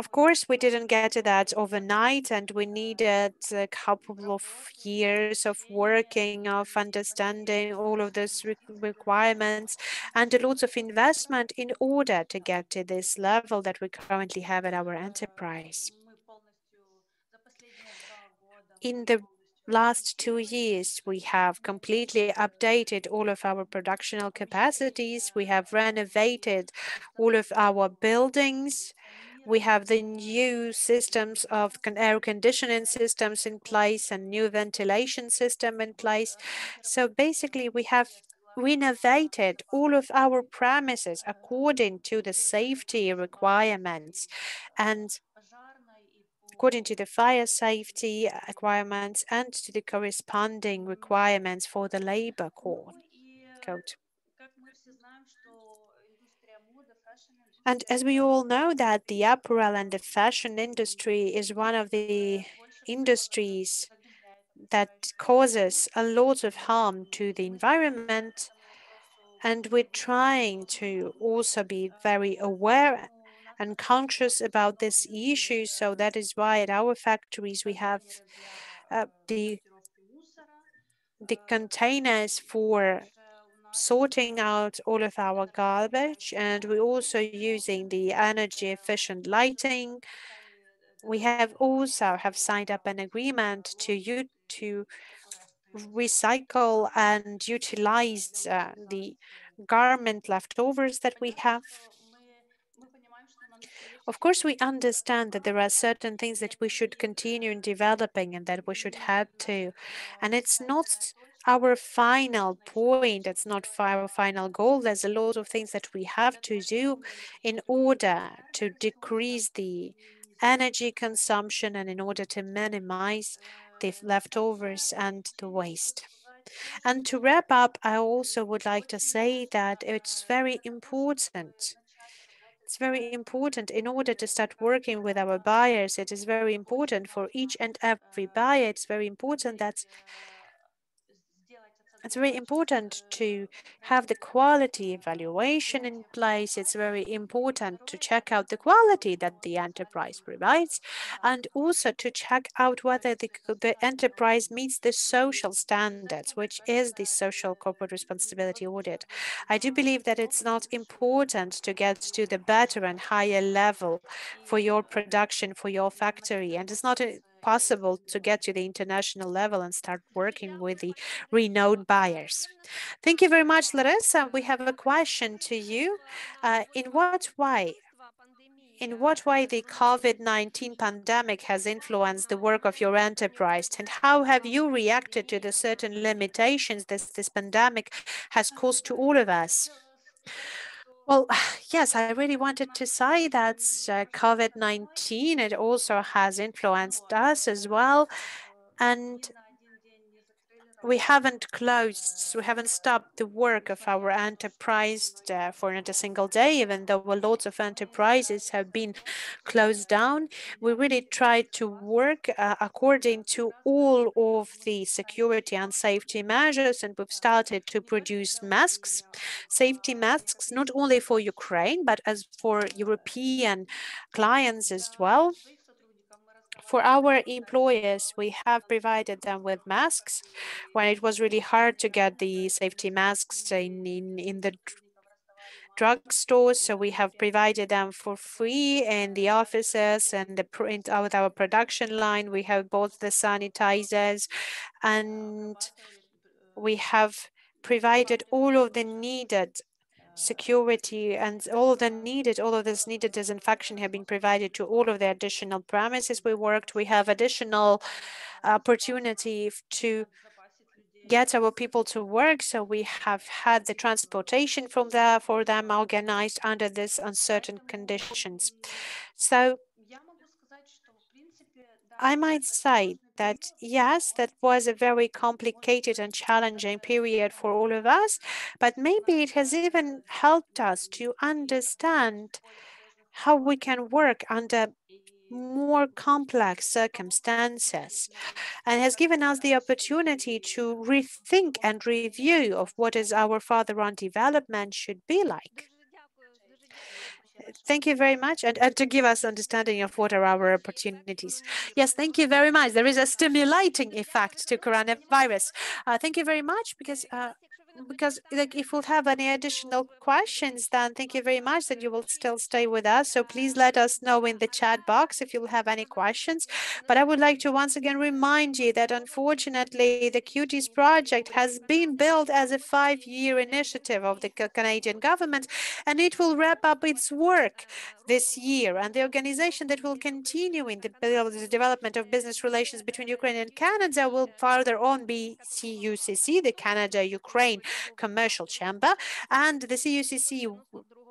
Of course, we didn't get to that overnight, and we needed a couple of years of working, of understanding all of those re requirements, and a lot of investment in order to get to this level that we currently have at our enterprise. In the last two years, we have completely updated all of our productional capacities. We have renovated all of our buildings we have the new systems of air conditioning systems in place and new ventilation system in place. So basically we have renovated all of our premises according to the safety requirements and according to the fire safety requirements and to the corresponding requirements for the labor code. And as we all know that the apparel and the fashion industry is one of the industries that causes a lot of harm to the environment. And we're trying to also be very aware and conscious about this issue. So that is why at our factories we have uh, the the containers for sorting out all of our garbage and we're also using the energy efficient lighting. We have also have signed up an agreement to you to recycle and utilize uh, the garment leftovers that we have. Of course, we understand that there are certain things that we should continue in developing and that we should have to. And it's not our final point, it's not our final goal. There's a lot of things that we have to do in order to decrease the energy consumption and in order to minimize the leftovers and the waste. And to wrap up, I also would like to say that it's very important it's very important in order to start working with our buyers. It is very important for each and every buyer. It's very important that it's very important to have the quality evaluation in place. It's very important to check out the quality that the enterprise provides and also to check out whether the, the enterprise meets the social standards, which is the social corporate responsibility audit. I do believe that it's not important to get to the better and higher level for your production, for your factory, and it's not possible to get to the international level and start working with the renowned buyers. Thank you very much, Larissa. We have a question to you. Uh, in what way in what way the COVID-19 pandemic has influenced the work of your enterprise and how have you reacted to the certain limitations that this pandemic has caused to all of us? Well, yes, I really wanted to say that uh, COVID-19, it also has influenced us as well. And we haven't closed, we haven't stopped the work of our enterprise uh, for not a single day, even though lots of enterprises have been closed down. We really tried to work uh, according to all of the security and safety measures, and we've started to produce masks, safety masks, not only for Ukraine, but as for European clients as well. For our employers, we have provided them with masks when it was really hard to get the safety masks in, in, in the drugstores. So we have provided them for free in the offices and the print out our production line. We have both the sanitizers and we have provided all of the needed security and all of the needed, all of this needed disinfection have been provided to all of the additional premises we worked. We have additional opportunity to get our people to work. So we have had the transportation from there for them organized under these uncertain conditions. So I might say that yes, that was a very complicated and challenging period for all of us, but maybe it has even helped us to understand how we can work under more complex circumstances and has given us the opportunity to rethink and review of what is our further-on development should be like. Thank you very much. And, and to give us understanding of what are our opportunities. Yes, thank you very much. There is a stimulating effect to coronavirus. Uh, thank you very much because uh, because like if we'll have any additional questions, then thank you very much that you will still stay with us. So please let us know in the chat box if you'll have any questions. But I would like to once again remind you that unfortunately the CUTIS project has been built as a five-year initiative of the Canadian government, and it will wrap up its work this year. And the organization that will continue in the, the development of business relations between Ukraine and Canada will further on be CUCC, the Canada-Ukraine Commercial Chamber, and the CUCC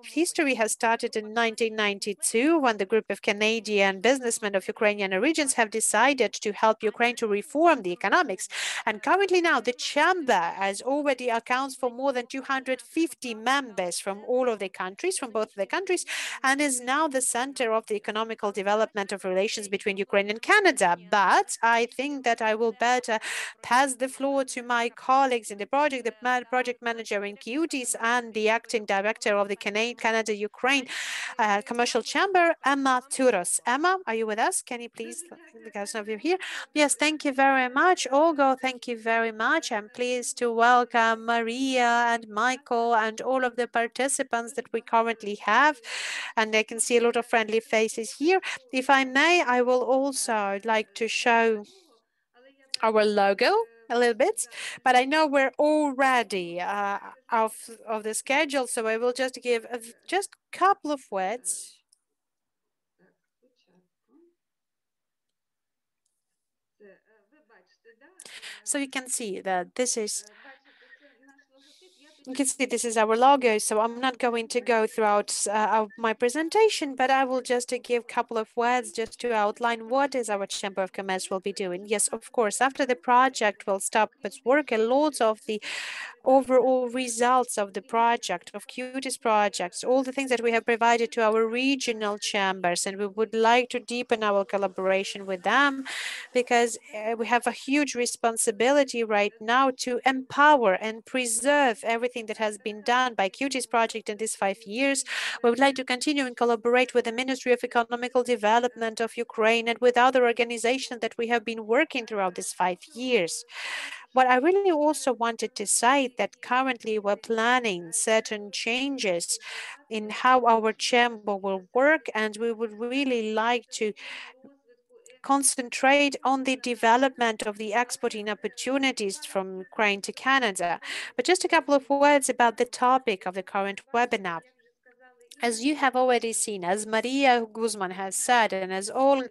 history has started in 1992 when the group of Canadian businessmen of Ukrainian origins have decided to help Ukraine to reform the economics. And currently now the chamber has already accounts for more than 250 members from all of the countries, from both the countries, and is now the center of the economical development of relations between Ukraine and Canada. But I think that I will better pass the floor to my colleagues in the project, the project manager in CUTIS and the acting director of the Canadian Canada Ukraine uh, Commercial Chamber, Emma Turos. Emma, are you with us? Can you please, because of you here? Yes, thank you very much. Olga, thank you very much. I'm pleased to welcome Maria and Michael and all of the participants that we currently have. And I can see a lot of friendly faces here. If I may, I will also like to show our logo a little bit, but I know we're already uh, off of the schedule, so I will just give a, just a couple of words. So you can see that this is you can see this is our logo, so I'm not going to go throughout uh, my presentation, but I will just give a couple of words just to outline what is our Chamber of Commerce will be doing. Yes, of course, after the project will stop its work, a lot of the overall results of the project, of CUTIS projects, all the things that we have provided to our regional chambers, and we would like to deepen our collaboration with them because uh, we have a huge responsibility right now to empower and preserve everything that has been done by CUTIS project in these five years. We would like to continue and collaborate with the Ministry of Economical Development of Ukraine and with other organizations that we have been working throughout these five years. What I really also wanted to say that currently we're planning certain changes in how our chamber will work, and we would really like to concentrate on the development of the exporting opportunities from Ukraine to Canada. But just a couple of words about the topic of the current webinar. As you have already seen, as Maria Guzman has said, and as all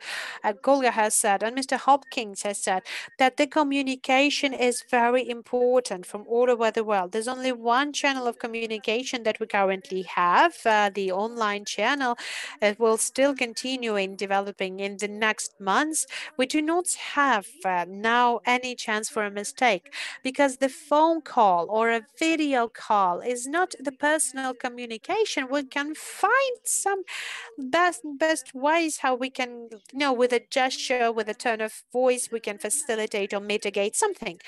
uh, Olga has said, and Mr. Hopkins has said, that the communication is very important from all over the world. There's only one channel of communication that we currently have, uh, the online channel. It will still continue in developing in the next months. We do not have uh, now any chance for a mistake because the phone call or a video call is not the personal communication. We can find some best best ways how we can, you know, with a gesture, with a tone of voice, we can facilitate or mitigate something.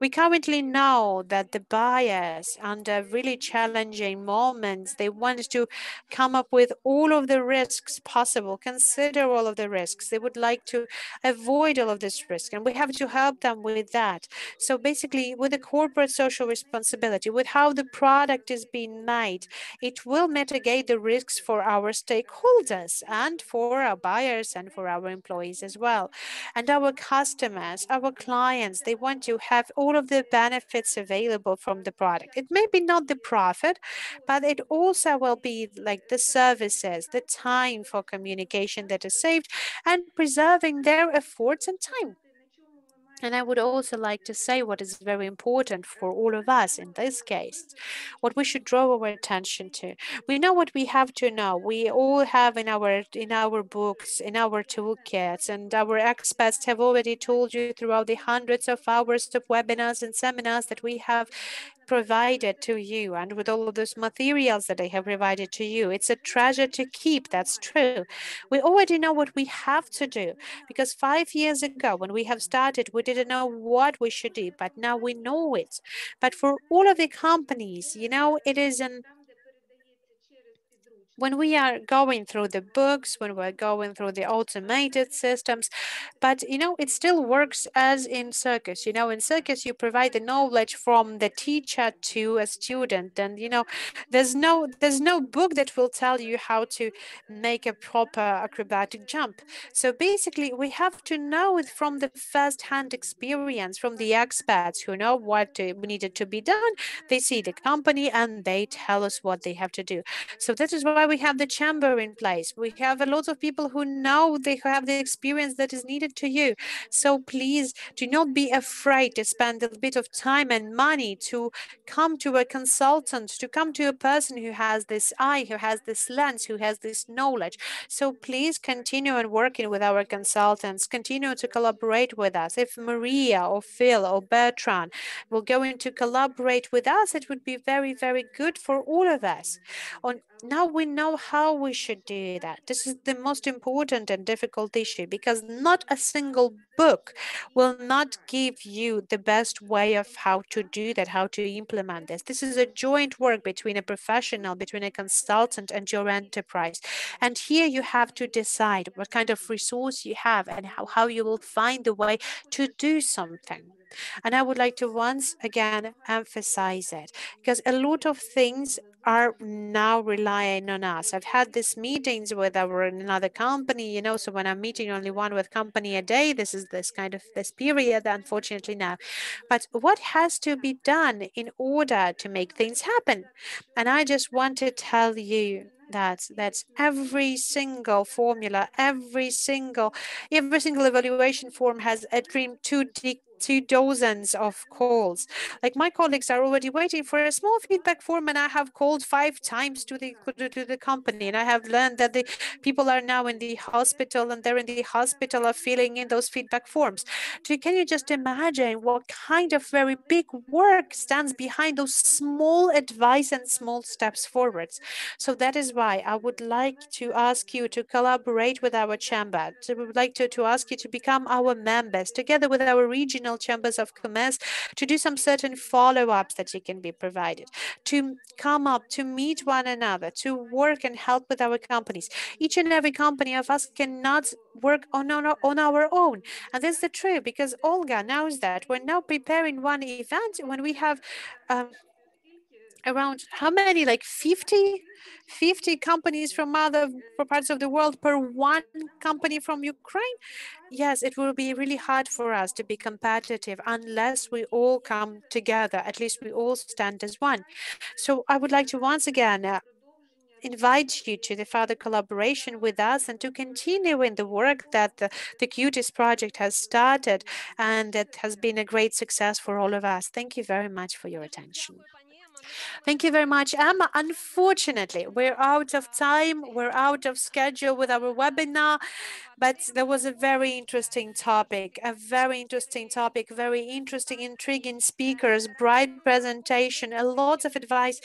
We currently know that the buyers under really challenging moments, they want to come up with all of the risks possible, consider all of the risks. They would like to avoid all of this risk, and we have to help them with that. So basically, with the corporate social responsibility, with how the product is being made, it will mitigate the risks for our stakeholders and for our buyers and for our employees as well. And our customers, our clients, they want to have all of the benefits available from the product. It may be not the profit, but it also will be like the services, the time for communication that is saved and preserving their efforts and time. And I would also like to say what is very important for all of us in this case, what we should draw our attention to. We know what we have to know. We all have in our in our books, in our toolkits, and our experts have already told you throughout the hundreds of hours of webinars and seminars that we have provided to you and with all of those materials that they have provided to you. It's a treasure to keep, that's true. We already know what we have to do because five years ago when we have started, we didn't know what we should do, but now we know it. But for all of the companies, you know, it is an when we are going through the books, when we're going through the automated systems, but you know, it still works as in circus. You know, in circus, you provide the knowledge from the teacher to a student, and you know, there's no there's no book that will tell you how to make a proper acrobatic jump. So basically, we have to know it from the first-hand experience, from the experts who know what needed to be done. They see the company and they tell us what they have to do. So that is why we have the chamber in place. We have a lot of people who know they have the experience that is needed to you. So please do not be afraid to spend a bit of time and money to come to a consultant, to come to a person who has this eye, who has this lens, who has this knowledge. So please continue and working with our consultants, continue to collaborate with us. If Maria or Phil or Bertrand will go in to collaborate with us, it would be very, very good for all of us. On now we know how we should do that. This is the most important and difficult issue because not a single book will not give you the best way of how to do that, how to implement this. This is a joint work between a professional, between a consultant and your enterprise. And here you have to decide what kind of resource you have and how, how you will find the way to do something. And I would like to once again emphasize it because a lot of things are now relying on us. I've had these meetings with our another company, you know, so when I'm meeting only one with company a day, this is this kind of this period, unfortunately now. But what has to be done in order to make things happen? And I just want to tell you that that's every single formula, every single every single evaluation form has a dream to two dozens of calls. Like my colleagues are already waiting for a small feedback form and I have called five times to the to the company and I have learned that the people are now in the hospital and they're in the hospital are filling in those feedback forms. Can you just imagine what kind of very big work stands behind those small advice and small steps forwards? So that is why I would like to ask you to collaborate with our chamber. So we would like to, to ask you to become our members together with our regional regional chambers of commerce to do some certain follow-ups that you can be provided, to come up, to meet one another, to work and help with our companies. Each and every company of us cannot work on our, on our own. And that's the truth because Olga knows that we're now preparing one event when we have um, around how many like 50 50 companies from other parts of the world per one company from Ukraine, yes, it will be really hard for us to be competitive unless we all come together. At least we all stand as one. So I would like to once again uh, invite you to the further collaboration with us and to continue in the work that the, the project has started and it has been a great success for all of us. Thank you very much for your attention. Thank you very much, Emma. Unfortunately, we're out of time. We're out of schedule with our webinar, but there was a very interesting topic, a very interesting topic, very interesting, intriguing speakers, bright presentation, a lot of advice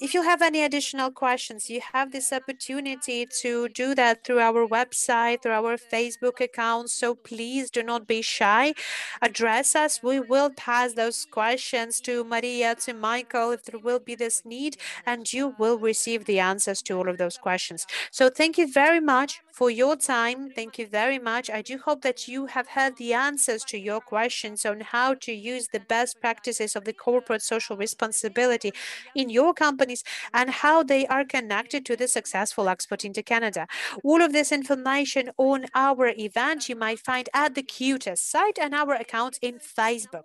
if you have any additional questions, you have this opportunity to do that through our website, through our Facebook account. So please do not be shy. Address us. We will pass those questions to Maria, to Michael, if there will be this need, and you will receive the answers to all of those questions. So thank you very much for your time. Thank you very much. I do hope that you have had the answers to your questions on how to use the best practices of the corporate social responsibility in your companies and how they are connected to the successful export into Canada. All of this information on our event you might find at the CUTIS site and our accounts in Facebook.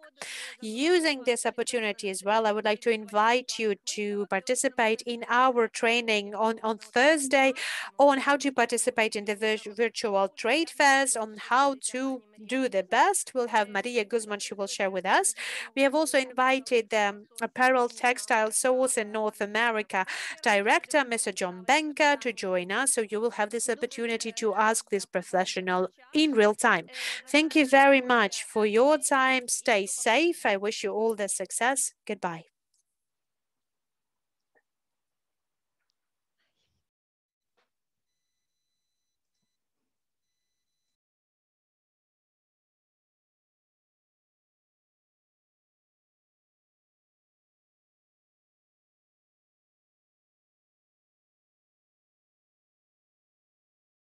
Using this opportunity as well, I would like to invite you to participate in our training on, on Thursday on how to participate in the virtual trade fairs on how to do the best. We'll have Maria Guzman, she will share with us. We have also invited the um, apparel textile source in North America director, Mr. John Benka, to join us. So you will have this opportunity to ask this professional in real time. Thank you very much for your time. Stay safe. I wish you all the success. Goodbye.